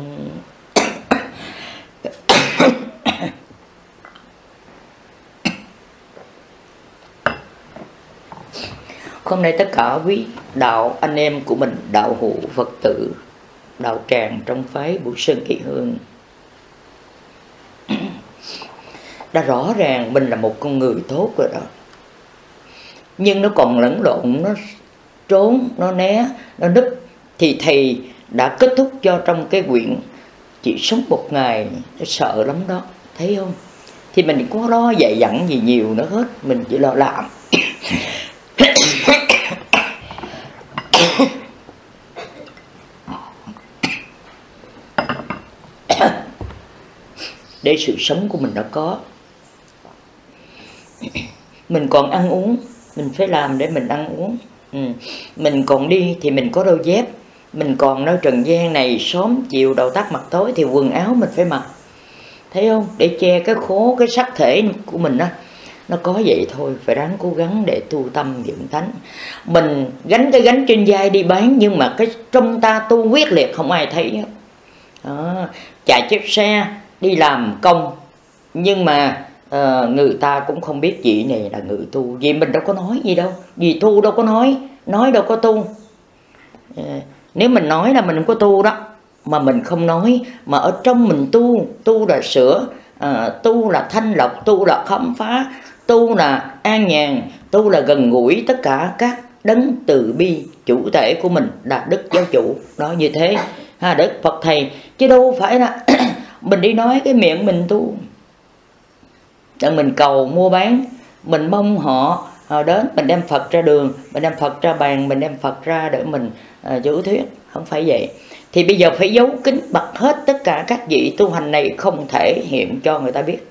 Hôm nay tất cả quý đạo anh em của mình, đạo hữu phật tử đạo tràng trong phái Bửu Sơn Kỳ Hương. Đã rõ ràng mình là một con người tốt rồi đó. Nhưng nó còn lẫn lộn, nó trốn, nó né, nó núp. Thì thầy đã kết thúc cho trong cái quyển chỉ sống một ngày. Sợ lắm đó, thấy không? Thì mình có lo dạy dặn gì nhiều nữa hết, mình chỉ lo làm. để sự sống của mình đã có. Mình còn ăn uống, mình phải làm để mình ăn uống. Ừ. mình còn đi thì mình có đôi dép. Mình còn nơi trần gian này sớm chiều đầu tắt mặt tối thì quần áo mình phải mặc. Thấy không? Để che cái khố, cái sắc thể của mình đó nó có vậy thôi. Phải ráng cố gắng để tu tâm dưỡng tánh mình gánh cái gánh trên vai đi bán, nhưng mà cái trong ta tu quyết liệt, không ai thấy đó. chạy chiếc xe đi làm công. Nhưng mà uh, người ta cũng không biết chị này là người tu. Vì mình đâu có nói gì đâu. Vì tu đâu có nói. Nói đâu có tu. Uh, nếu mình nói là mình không có tu đó mà mình không nói mà ở trong mình tu tu là sửa uh, ờ, tu là thanh lọc tu là khám phá tu là an nhàn tu là gần gũi tất cả các đấng từ bi chủ thể của mình là đức giáo chủ. Đó như thế. Ha đức phật thầy. Chứ đâu phải là mình đi nói cái miệng mình tu. Để mình cầu mua bán mình mong họ, họ đến mình đem phật ra đường mình đem phật ra bàn mình đem phật ra để mình uh, giữ thuyết. Không phải vậy. Thì bây giờ phải giấu kín bật hết tất cả các vị tu hành này không thể hiện cho người ta biết.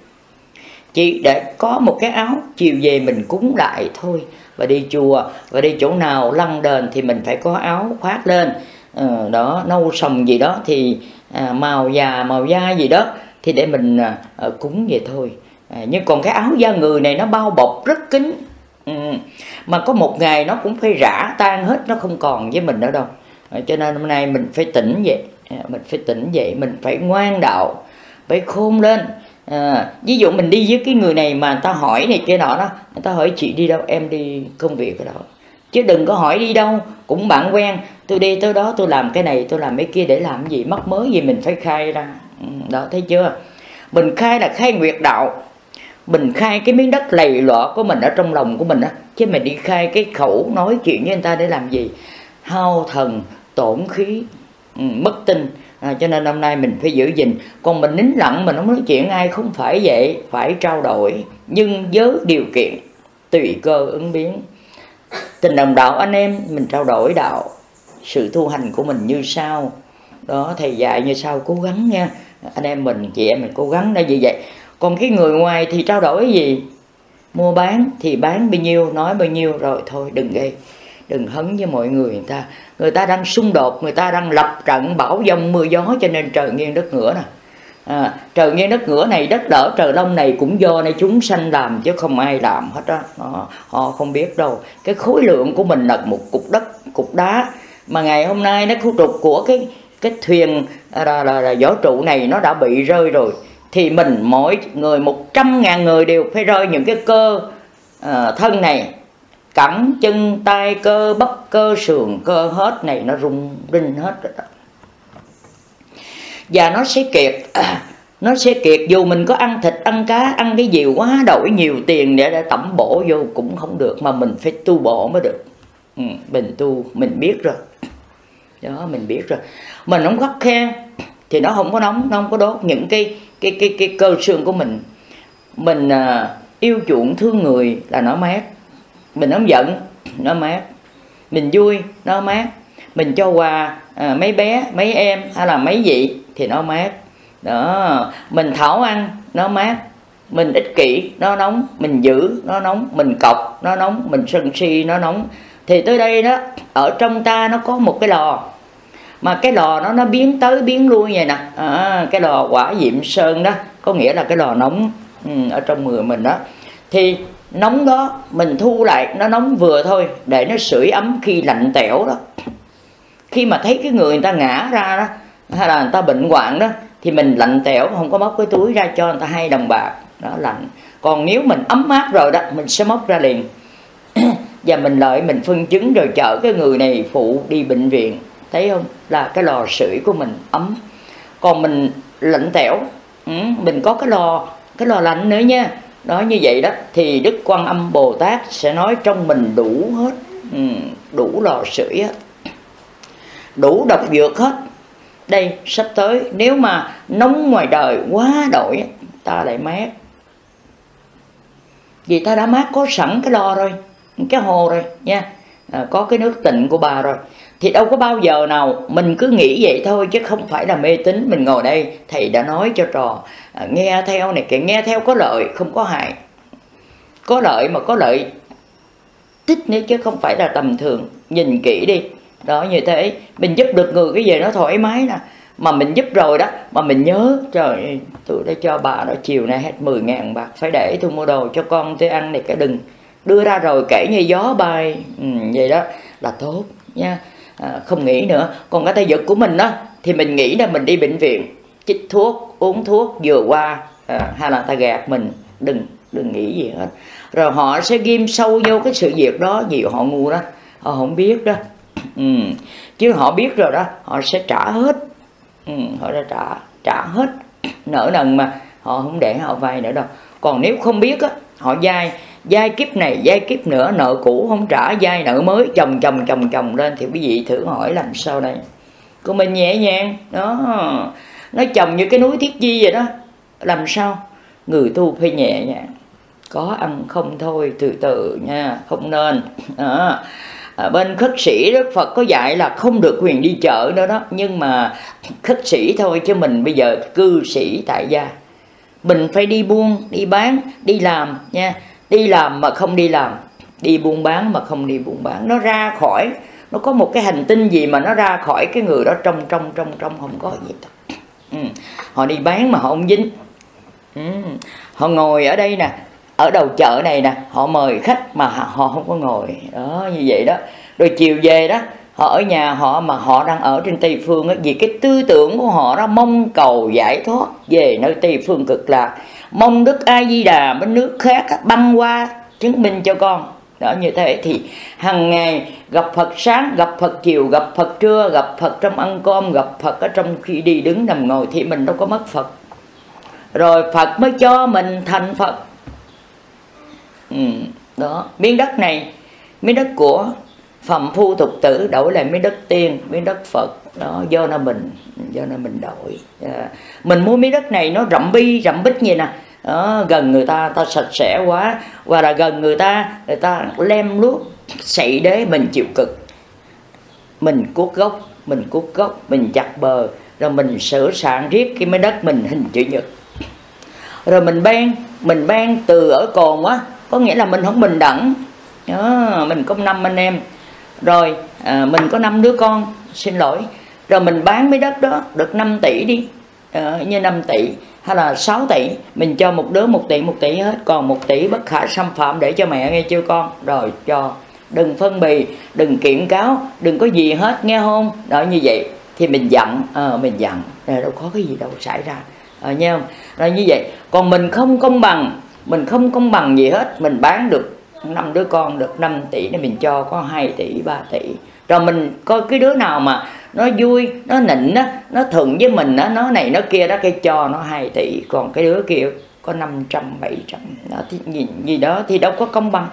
Chỉ để có một cái áo chiều về mình cúng lại thôi. Và đi chùa và đi chỗ nào lăng đền thì mình phải có áo khoác lên. Ờ, đó nâu sòng gì đó thì à, màu già màu da gì đó thì để mình à, ờ, cúng vậy thôi. À, nhưng còn cái áo da người này nó bao bọc rất kín. Ừ. mà có một ngày nó cũng phải rã tan hết nó không còn với mình nữa đâu. À, cho nên hôm nay mình phải tỉnh vậy à, mình phải tỉnh dậy mình phải ngoan đạo phải khôn lên. À, ví dụ mình đi với cái người này mà người ta hỏi này kia nọ đó người ta hỏi chị đi đâu? Em đi công việc ở đó. Chứ đừng có hỏi đi đâu cũng bạn quen tôi đi tới đó tôi làm cái này tôi làm cái kia để làm gì? Mất mới gì mình phải khai ra. Ừ, đó thấy chưa? Mình khai là khai nguyệt đạo. Mình khai cái miếng đất lầy lọ của mình ở trong lòng của mình á. Chứ mình đi khai cái khẩu nói chuyện với người ta để làm gì? Hao thần tổn khí ừ, mất tinh. À, cho nên hôm nay mình phải giữ gìn. Còn mình nín lặng mình không nói chuyện ai không phải vậy phải trao đổi. Nhưng với điều kiện tùy cơ ứng biến. Tình đồng đạo anh em mình trao đổi đạo sự tu hành của mình như sau. Đó thầy dạy như sau cố gắng nha. Anh em mình chị em mình cố gắng là như vậy. Còn cái người ngoài thì trao đổi gì? Mua bán thì bán bao nhiêu nói bao nhiêu rồi thôi đừng gây. Đừng hấn với mọi người người ta. Người ta đang xung đột người ta đang lập trận bão dông mưa gió cho nên trời nghiêng đất ngửa nè. À, trời nghiêng đất ngửa này đất đỡ trời đông này cũng do này chúng sanh làm chứ không ai làm hết á. Họ, họ không biết đâu. Cái khối lượng của mình là một cục đất cục đá mà ngày hôm nay nó khu trục của cái cái thuyền à, là, là, là võ trụ này nó đã bị rơi rồi. Thì mình mỗi người một trăm ngàn người đều phải rơi những cái cơ uh, thân này. Cẳng chân tay cơ bắp cơ sườn cơ hết này nó rung rinh hết rồi đó. Và nó sẽ kiệt nó sẽ kiệt. Dù mình có ăn thịt ăn cá ăn cái gì quá đổi nhiều tiền để, để tẩm bổ vô cũng không được mà mình phải tu bổ mới được. Ừ, mình tu mình biết rồi đó mình biết rồi. Mình không khắc khe thì nó không có nóng nó không có đốt. Những cái cái cái cái cơ xương của mình mình à, yêu chuộng thương người là nó mát. Mình không giận nó mát. Mình vui nó mát. Mình cho quà à, mấy bé mấy em hay là mấy vị thì nó mát. Đó mình thảo ăn nó mát. Mình ích kỷ nó nóng. Mình giữ nó nóng. Mình cọc nó nóng. Mình sân si nó nóng. Thì tới đây đó ở trong ta nó có một cái lò mà cái lò nó nó biến tới biến lui vậy nè. À, cái lò quả diệm sơn đó có nghĩa là cái lò nóng ừ, ở trong người mình đó. Thì nóng đó mình thu lại nó nóng vừa thôi để nó sưởi ấm khi lạnh tẻo đó. Khi mà thấy cái người người ta ngã ra đó hay là người ta bệnh hoạn đó thì mình lạnh tẻo không có móc cái túi ra cho người ta hai đồng bạc. Đó lạnh. Còn nếu mình ấm áp rồi đó mình sẽ móc ra liền. Và mình lợi mình phân chứng rồi chở cái người này phụ đi bệnh viện thấy không? Là cái lò sưởi của mình ấm. Còn mình lạnh tẻo ừ, mình có cái lò cái lò lạnh nữa nha. Đó như vậy đó thì đức quan âm bồ tát sẽ nói trong mình đủ hết ừ, đủ lò sưởi hết đủ độc dược hết. Đây sắp tới nếu mà nóng ngoài đời quá đổi ta lại mát. Vì ta đã mát có sẵn cái lò rồi cái hồ rồi nha. À, có cái nước tịnh của bà rồi thì đâu có bao giờ nào mình cứ nghĩ vậy thôi chứ không phải là mê tín. Mình ngồi đây thầy đã nói cho trò. À, nghe theo này kìa nghe theo có lợi không có hại. Có lợi mà có lợi tích nữa chứ không phải là tầm thường. Nhìn kỹ đi. Đó như thế. Mình giúp được người cái gì nó thoải mái nè. Mà mình giúp rồi đó mà mình nhớ trời tôi đã cho bà đó chiều nay hết 10 ngàn bạc. Phải để tôi mua đồ cho con tôi ăn này cái đừng. Đưa ra rồi kể như gió bay. Ừ, vậy đó là tốt nha à, không nghĩ nữa. Còn cái tay giật của mình đó thì mình nghĩ là mình đi bệnh viện chích thuốc uống thuốc vừa qua à, hay là ta gạt mình. Đừng đừng nghĩ gì hết. Rồi họ sẽ ghim sâu vô cái sự việc đó vì họ ngu đó. Họ không biết đó. Ừ. chứ họ biết rồi đó họ sẽ trả hết. Ừ, họ đã trả trả hết. Nợ nần mà họ không để họ vay nữa đâu. Còn nếu không biết á họ vay giai kiếp này giai kiếp nữa nợ cũ không trả giai nợ mới. Chồng chồng chồng chồng lên thì quý vị thử hỏi làm sao đây? Của mình nhẹ nhàng đó. Nó chồng như cái núi thiết di vậy đó. Làm sao? Người tu phải nhẹ nhàng. Có ăn không thôi từ từ nha không nên. Đó. À, bên khất sĩ đức phật có dạy là không được quyền đi chợ nữa đó. Nhưng mà khất sĩ thôi chứ mình bây giờ cư sĩ tại gia. Mình phải đi buôn đi bán đi làm nha đi làm mà không đi làm đi buôn bán mà không đi buôn bán nó ra khỏi nó có một cái hành tinh gì mà nó ra khỏi cái người đó trong trong trong trong không có gì đâu ừ. họ đi bán mà họ không dính ừ. họ ngồi ở đây nè ở đầu chợ này nè họ mời khách mà họ không có ngồi đó như vậy đó rồi chiều về đó họ ở nhà họ mà họ đang ở trên tây phương ấy, vì cái tư tưởng của họ đó mong cầu giải thoát về nơi tây phương cực lạc mong đức a di đà bên nước khác băng qua chứng minh cho con. Đó như thế thì hàng ngày gặp Phật sáng gặp Phật chiều gặp Phật trưa gặp Phật trong ăn cơm gặp Phật ở trong khi đi đứng nằm ngồi thì mình đâu có mất Phật. Rồi Phật mới cho mình thành Phật. Ừ, đó miếng đất này miếng đất của phẩm phu tục tử đổi lại miếng đất tiên miếng đất phật. Đó do nó mình do nó mình đổi. À, mình mua miếng đất này nó rậm bi rậm bích như nè đó, gần người ta ta sạch sẽ quá. Và là gần người ta người ta lem luốc sậy đế mình chịu cực. Mình cuốc gốc mình cuốc gốc mình chặt bờ. Rồi mình sửa sạn riết cái miếng đất mình hình chữ nhật. Rồi mình ban mình ban từ ở cồn quá. Có nghĩa là mình không bình đẳng. Đó, mình có năm anh em. Rồi à, mình có năm đứa con xin lỗi. Rồi mình bán mấy đất đó được 5 tỷ đi. À, như 5 tỷ hay là 6 tỷ mình cho một đứa một tỷ một tỷ hết. Còn một tỷ bất khả xâm phạm để cho mẹ nghe chưa con? Rồi cho. Đừng phân bì đừng kiện cáo đừng có gì hết nghe không? Đó như vậy. Thì mình giận. À, mình giận. Rồi đâu có cái gì đâu xảy ra. À, nghe không? Rồi như vậy. Còn mình không công bằng mình không công bằng gì hết. Mình bán được năm đứa con được 5 tỷ để mình cho có 2 tỷ 3 tỷ rồi mình coi cái đứa nào mà nó vui nó nịnh á nó thuận với mình á nó này nó kia đó cái cho nó 2 tỷ. Còn cái đứa kia có 500 700 đó thì gì, gì đó thì đâu có công bằng.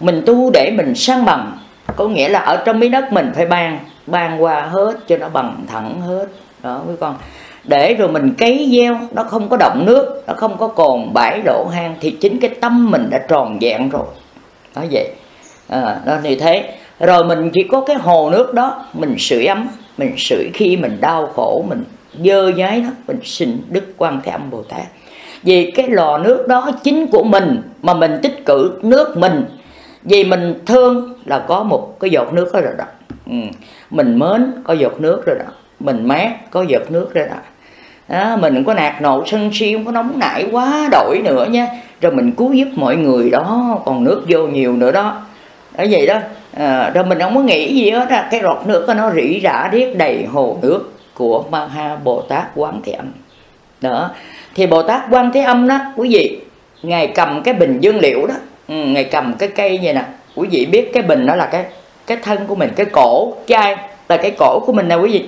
Mình tu để mình sang bằng có nghĩa là ở trong miếng đất mình phải ban ban qua hết cho nó bằng thẳng hết. Đó quý con. Để rồi mình cấy gieo nó không có động nước nó không có cồn bãi đổ hang thì chính cái tâm mình đã tròn vẹn rồi. Nói vậy à, đó như thế. Rồi mình chỉ có cái hồ nước đó mình sưởi ấm mình sưởi khi mình đau khổ mình dơ giấy đó mình xin đức quan thế âm bồ tát. Vì cái lò nước đó chính của mình mà mình tích cử nước mình. Vì mình thương là có một cái giọt nước đó rồi đó. Ừ. mình mến có giọt nước rồi đó. Mình mát có giọt nước rồi đó. Đó, mình đừng có nạt nộ sân si không có nóng nảy quá đổi nữa nha. Rồi mình cứu giúp mọi người đó còn nước vô nhiều nữa đó ở vậy đó. À, rồi mình không có nghĩ gì hết á. Cái rọt nước đó, nó rỉ rả riết đầy hồ nước của ma ha bồ tát quán thế âm. Đó. Thì bồ tát quan thế âm đó quý vị ngài cầm cái bình dương liệu đó. Ừ, ngài cầm cái cây vậy nè. Quý vị biết cái bình đó là cái cái thân của mình cái cổ chai là cái cổ của mình nè quý vị.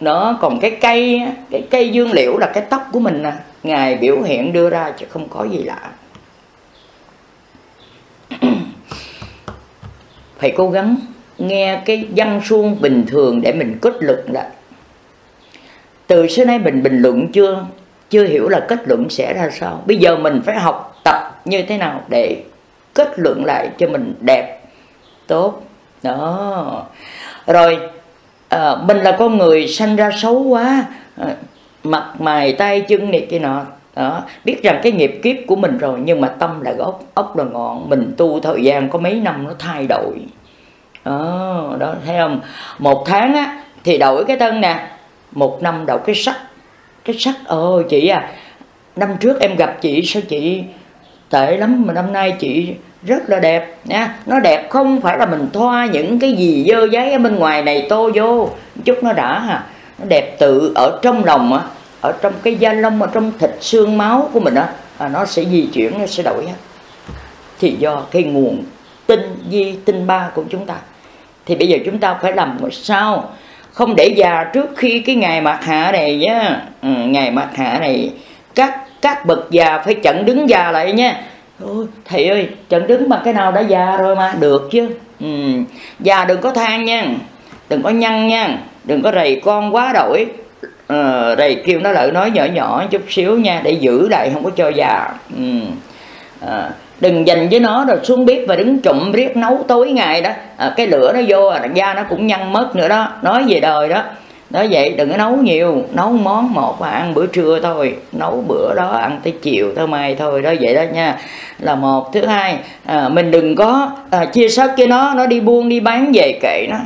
Nó còn cái cây cái cây dương liễu là cái tóc của mình nè. Ngài biểu hiện đưa ra chứ không có gì lạ. phải cố gắng nghe cái văn suông bình thường để mình kết luận lại từ xưa nay mình bình luận chưa chưa hiểu là kết luận sẽ ra sao. Bây giờ mình phải học tập như thế nào để kết luận lại cho mình đẹp tốt. Đó. Rồi à, mình là con người sanh ra xấu quá à, mặt mày tay chân này kia nọ đó biết rằng cái nghiệp kiếp của mình rồi nhưng mà tâm là gốc ốc là ngọn. Mình tu thời gian có mấy năm nó thay đổi. Đó, đó thấy không? Một tháng á thì đổi cái thân nè. Một năm đổi cái sắc. Cái sắc ơi chị à năm trước em gặp chị sao chị tệ lắm mà năm nay chị rất là đẹp nha. Nó đẹp không phải là mình thoa những cái gì dơ giấy ở bên ngoài này tô vô. Chút nó đã ha. Nó đẹp tự ở trong lòng á ở trong cái da lông ở trong thịt xương máu của mình á à, nó sẽ di chuyển nó sẽ đổi á thì do cái nguồn tinh di tinh ba của chúng ta. Thì bây giờ chúng ta phải làm sao? Không để già trước khi cái ngày mặt hạ này nhá. Ừ, ngày mặt hạ này các các bậc già phải chặn đứng già lại nha Ôi, thầy ơi chặn đứng mà cái nào đã già rồi mà được chứ? Ừ. già đừng có than nha đừng có nhăn nha đừng có rầy con quá đổi. Ờ, đây kêu nó lại nói nhỏ nhỏ chút xíu nha để giữ lại không có cho già ừ. à, đừng dành với nó rồi xuống bếp và đứng trụm riết nấu tối ngày đó. À, cái lửa nó vô là da nó cũng nhăn mất nữa đó. Nói về đời đó. Nói vậy đừng có nấu nhiều nấu món một và ăn bữa trưa thôi nấu bữa đó ăn tới chiều tới mai thôi đó vậy đó nha. Là một. Thứ hai à, mình đừng có à, chia sớt với nó nó đi buôn đi bán về kệ nó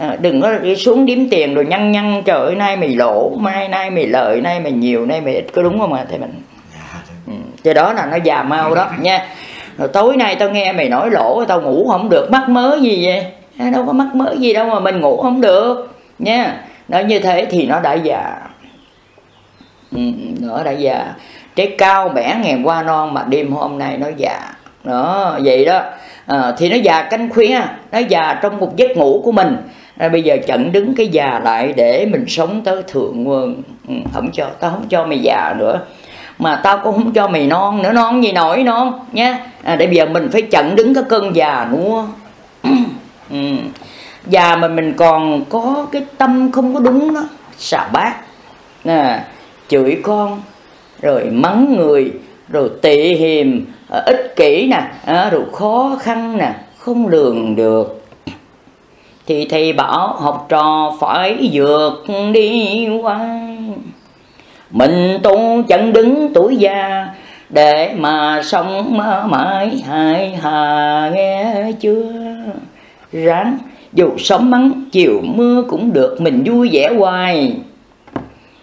à, đừng có đi xuống đếm tiền rồi nhăn nhăn trời ơi nay mày lỗ mai nay mày lợi nay mày nhiều nay mày ít. Có đúng không ạ thầy mình ừ, cái đó là nó già mau đó nha. Rồi tối nay tao nghe mày nói lỗ tao ngủ không được mắc mớ gì vậy? À, đâu có mắc mớ gì đâu mà mình ngủ không được nha. Nó như thế thì nó đã già. Ừ, nó đã già. Trái cao bẻ ngàn qua non mà đêm hôm nay nó già. Đó vậy đó. À, thì nó già canh khuya nó già trong một giấc ngủ của mình à, bây giờ chặn đứng cái già lại để mình sống tới thượng nguồn ừ, không cho tao không cho mày già nữa. Mà tao cũng không cho mày non nữa non gì nổi non nhé, à, để bây giờ mình phải chặn đứng cái cơn già nữa ừ. già mà mình còn có cái tâm không có đúng đó xà bát. À, chửi con rồi mắng người rồi tị hiềm ờ, ích kỷ nè à, rồi khó khăn nè không lường được thì thầy bảo, học trò phải vượt đi qua. Mình tu chân đứng tuổi già để mà sống mãi. Hại hà nghe chưa ráng, dù sớm mắng chiều mưa cũng được, mình vui vẻ hoài.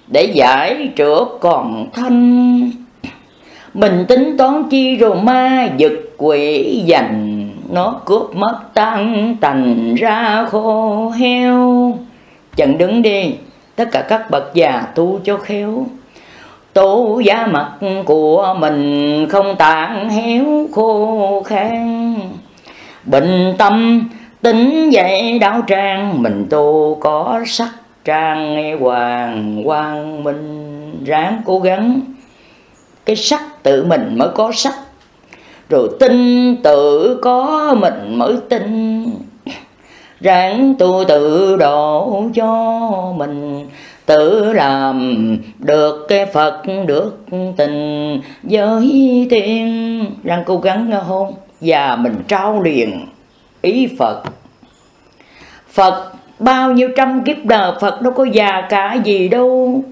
Để giải trượt còn thanh, mình tính toán chi rồi ma giật quỷ dành nó cướp mất tăng thành ra khô heo chẳng đứng đi, tất cả các bậc già tu cho khéo. Tu giá mặt của mình không tàn héo khô khan. Bình tâm tính dậy đáo trang, mình tu có sắc trang hoàng quang minh ráng cố gắng. Cái sắc tự mình mới có sắc rồi tin tự có mình mới tin. Ráng tu tự độ cho mình. Tự làm được cái phật được tình. Với tiên đang cố gắng hôn. Và mình trao liền ý phật. Phật, bao nhiêu trăm kiếp đời phật đâu có già cả gì đâu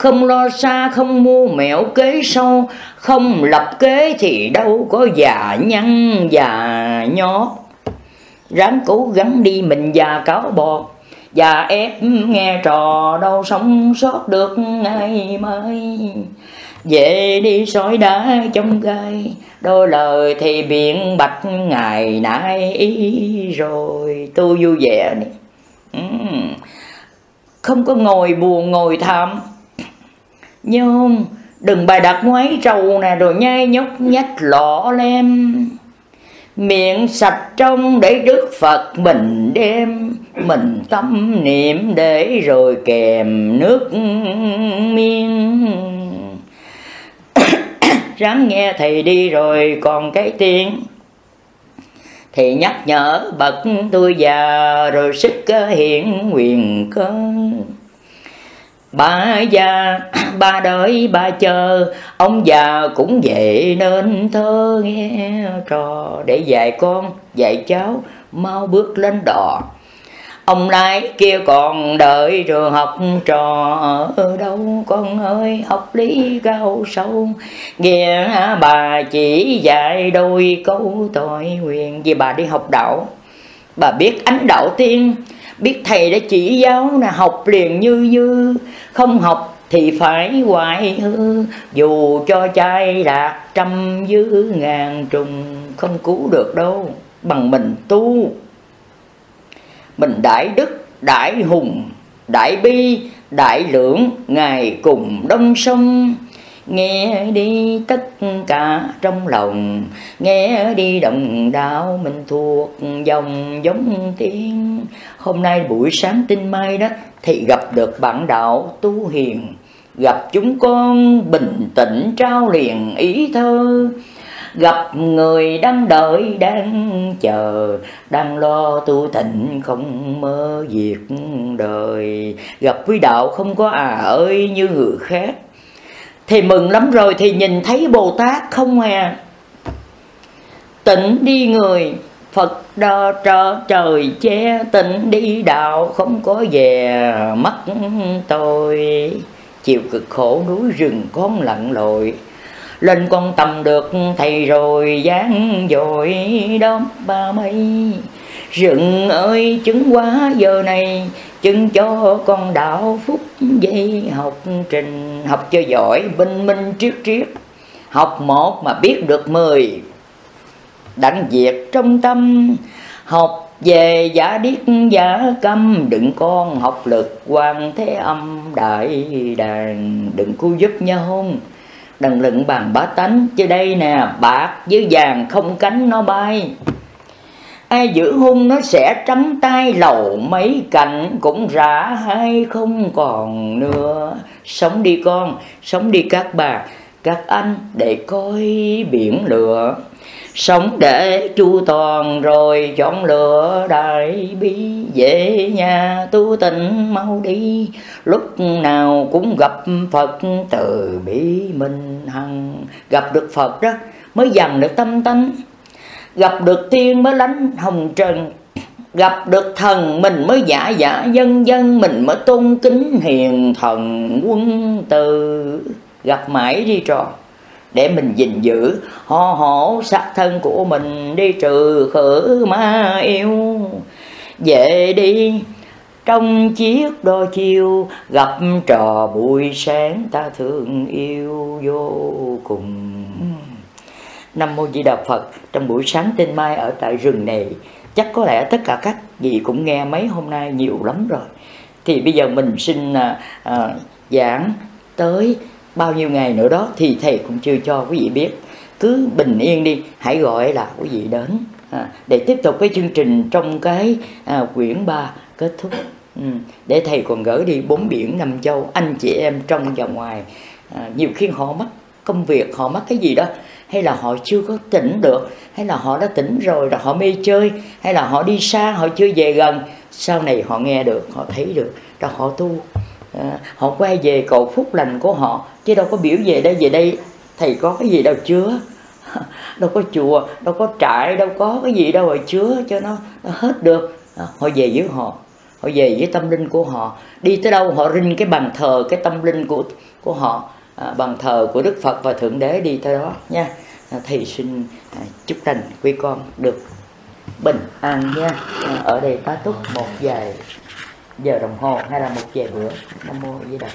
không lo xa, không mua mẹo kế sâu không lập kế thì đâu có già nhăn, già nhót. Ráng cố gắng đi, mình già cáo bọt. Và ép nghe trò đâu sống sót được ngày mai. Về đi sỏi đá trong gai, đôi lời thì biện bạch ngày nay ý rồi. Tôi vui vẻ đi ừ. không có ngồi buồn, ngồi tham nhưng đừng bài đặt ngoái trầu nè, rồi nhai nhóc nhách lọ lem. Miệng sạch trong để đức phật mình đem, mình tâm niệm để rồi kèm nước miên. Ráng nghe thầy đi rồi còn cái tiếng. Thì nhắc nhở bậc tôi già rồi sức ờ, hiện quyền cơn Ba già, ba đợi ba chờ, ông già cũng vậy nên thơ nghe trò. Để dạy con, dạy cháu, mau bước lên đò. Ông lái kia còn đợi rồi học trò. Ở đâu con ơi học lý cao sâu. Nghe bà chỉ dạy đôi câu tội nguyện. Vì bà đi học đạo. Bà biết ánh đạo tiên biết thầy đã chỉ giáo là học liền như như không học thì phải hoại hư. Dù cho trai đạt trăm dư ngàn trùng, không cứu được đâu, bằng mình tu. Mình đại đức, đại hùng, đại bi, đại lượng, ngài cùng đông sông nghe đi tất cả trong lòng, nghe đi đồng đạo mình thuộc dòng giống tiên hôm nay buổi sáng tinh mai đó, thì gặp được bạn đạo tu hiền. Gặp chúng con bình tĩnh trao liền ý thơ. Gặp người đang đợi, đang chờ, đang lo tu tịnh không mơ việc đời. Gặp quý đạo không có à ơi như người khác thì mừng lắm rồi thì nhìn thấy bồ tát không à. Tịnh đi người, Phật đo cho trời che tịnh đi đạo không có về, mắt tôi chịu cực khổ núi rừng con lặn lội. Lên con tầm được thầy rồi dáng dội đóm ba mây. Rừng ơi, chứng quá giờ này, chứng cho con đạo phúc dây học trình học cho giỏi minh minh, triết triết. Học một mà biết được mười đặng diệt trong tâm. Học về giả điếc, giả câm. Đừng con học lực quan thế âm đại đàn đừng cu giúp nhau đừng lựng bàn bá tánh. Chứ đây nè, bạc với vàng không cánh nó bay ai giữ hung nó sẽ trắng tay lầu mấy cạnh cũng rã hay không còn nữa. Sống đi con, sống đi các bà, các anh để coi biển lửa. Sống để chu toàn rồi chọn lựa đại bi về nhà, tu tịnh mau đi. Lúc nào cũng gặp phật từ bi mình hằng. Gặp được phật đó, mới dằn được tâm tánh gặp được tiên mới lánh hồng trần, gặp được thần mình mới giả giả, dân dân mình mới tôn kính hiền thần quân từ gặp mãi đi trò, để mình gìn giữ, ho hổ sát thân của mình đi trừ khử ma yêu. Về đi, trong chiếc đôi chiêu, gặp trò buổi sáng ta thương yêu vô cùng. Nam Mô Di Đà Phật. Trong buổi sáng tinh mai ở tại rừng này chắc có lẽ tất cả các vị cũng nghe mấy hôm nay nhiều lắm rồi. Thì bây giờ mình xin à, à, giảng tới bao nhiêu ngày nữa đó thì thầy cũng chưa cho quý vị biết. Cứ bình yên đi hãy gọi là quý vị đến. À, để tiếp tục cái chương trình trong cái à, quyển 3 kết thúc. Ừ, để thầy còn gửi đi bốn biển năm châu anh chị em trong và ngoài. À, nhiều khi họ mất công việc họ mất cái gì đó hay là họ chưa có tỉnh được hay là họ đã tỉnh rồi rồi họ mê chơi hay là họ đi xa họ chưa về gần. Sau này họ nghe được họ thấy được rồi họ tu à, họ quay về cầu phúc lành của họ. Chứ đâu có biểu về đây về đây thầy có cái gì đâu chứa. Đâu có chùa đâu có trại đâu có cái gì đâu mà chứa cho nó, nó hết được. À, họ về với họ họ về với tâm linh của họ. Đi tới đâu họ rinh cái bàn thờ cái tâm linh của của họ. À, bàn thờ của đức phật và thượng đế đi tới đó nha. Thì thầy xin à, chúc lành quý con được bình an nha. Ở đây tá túc một vài giờ đồng hồ hay là một vài bữa. Nam mô di đà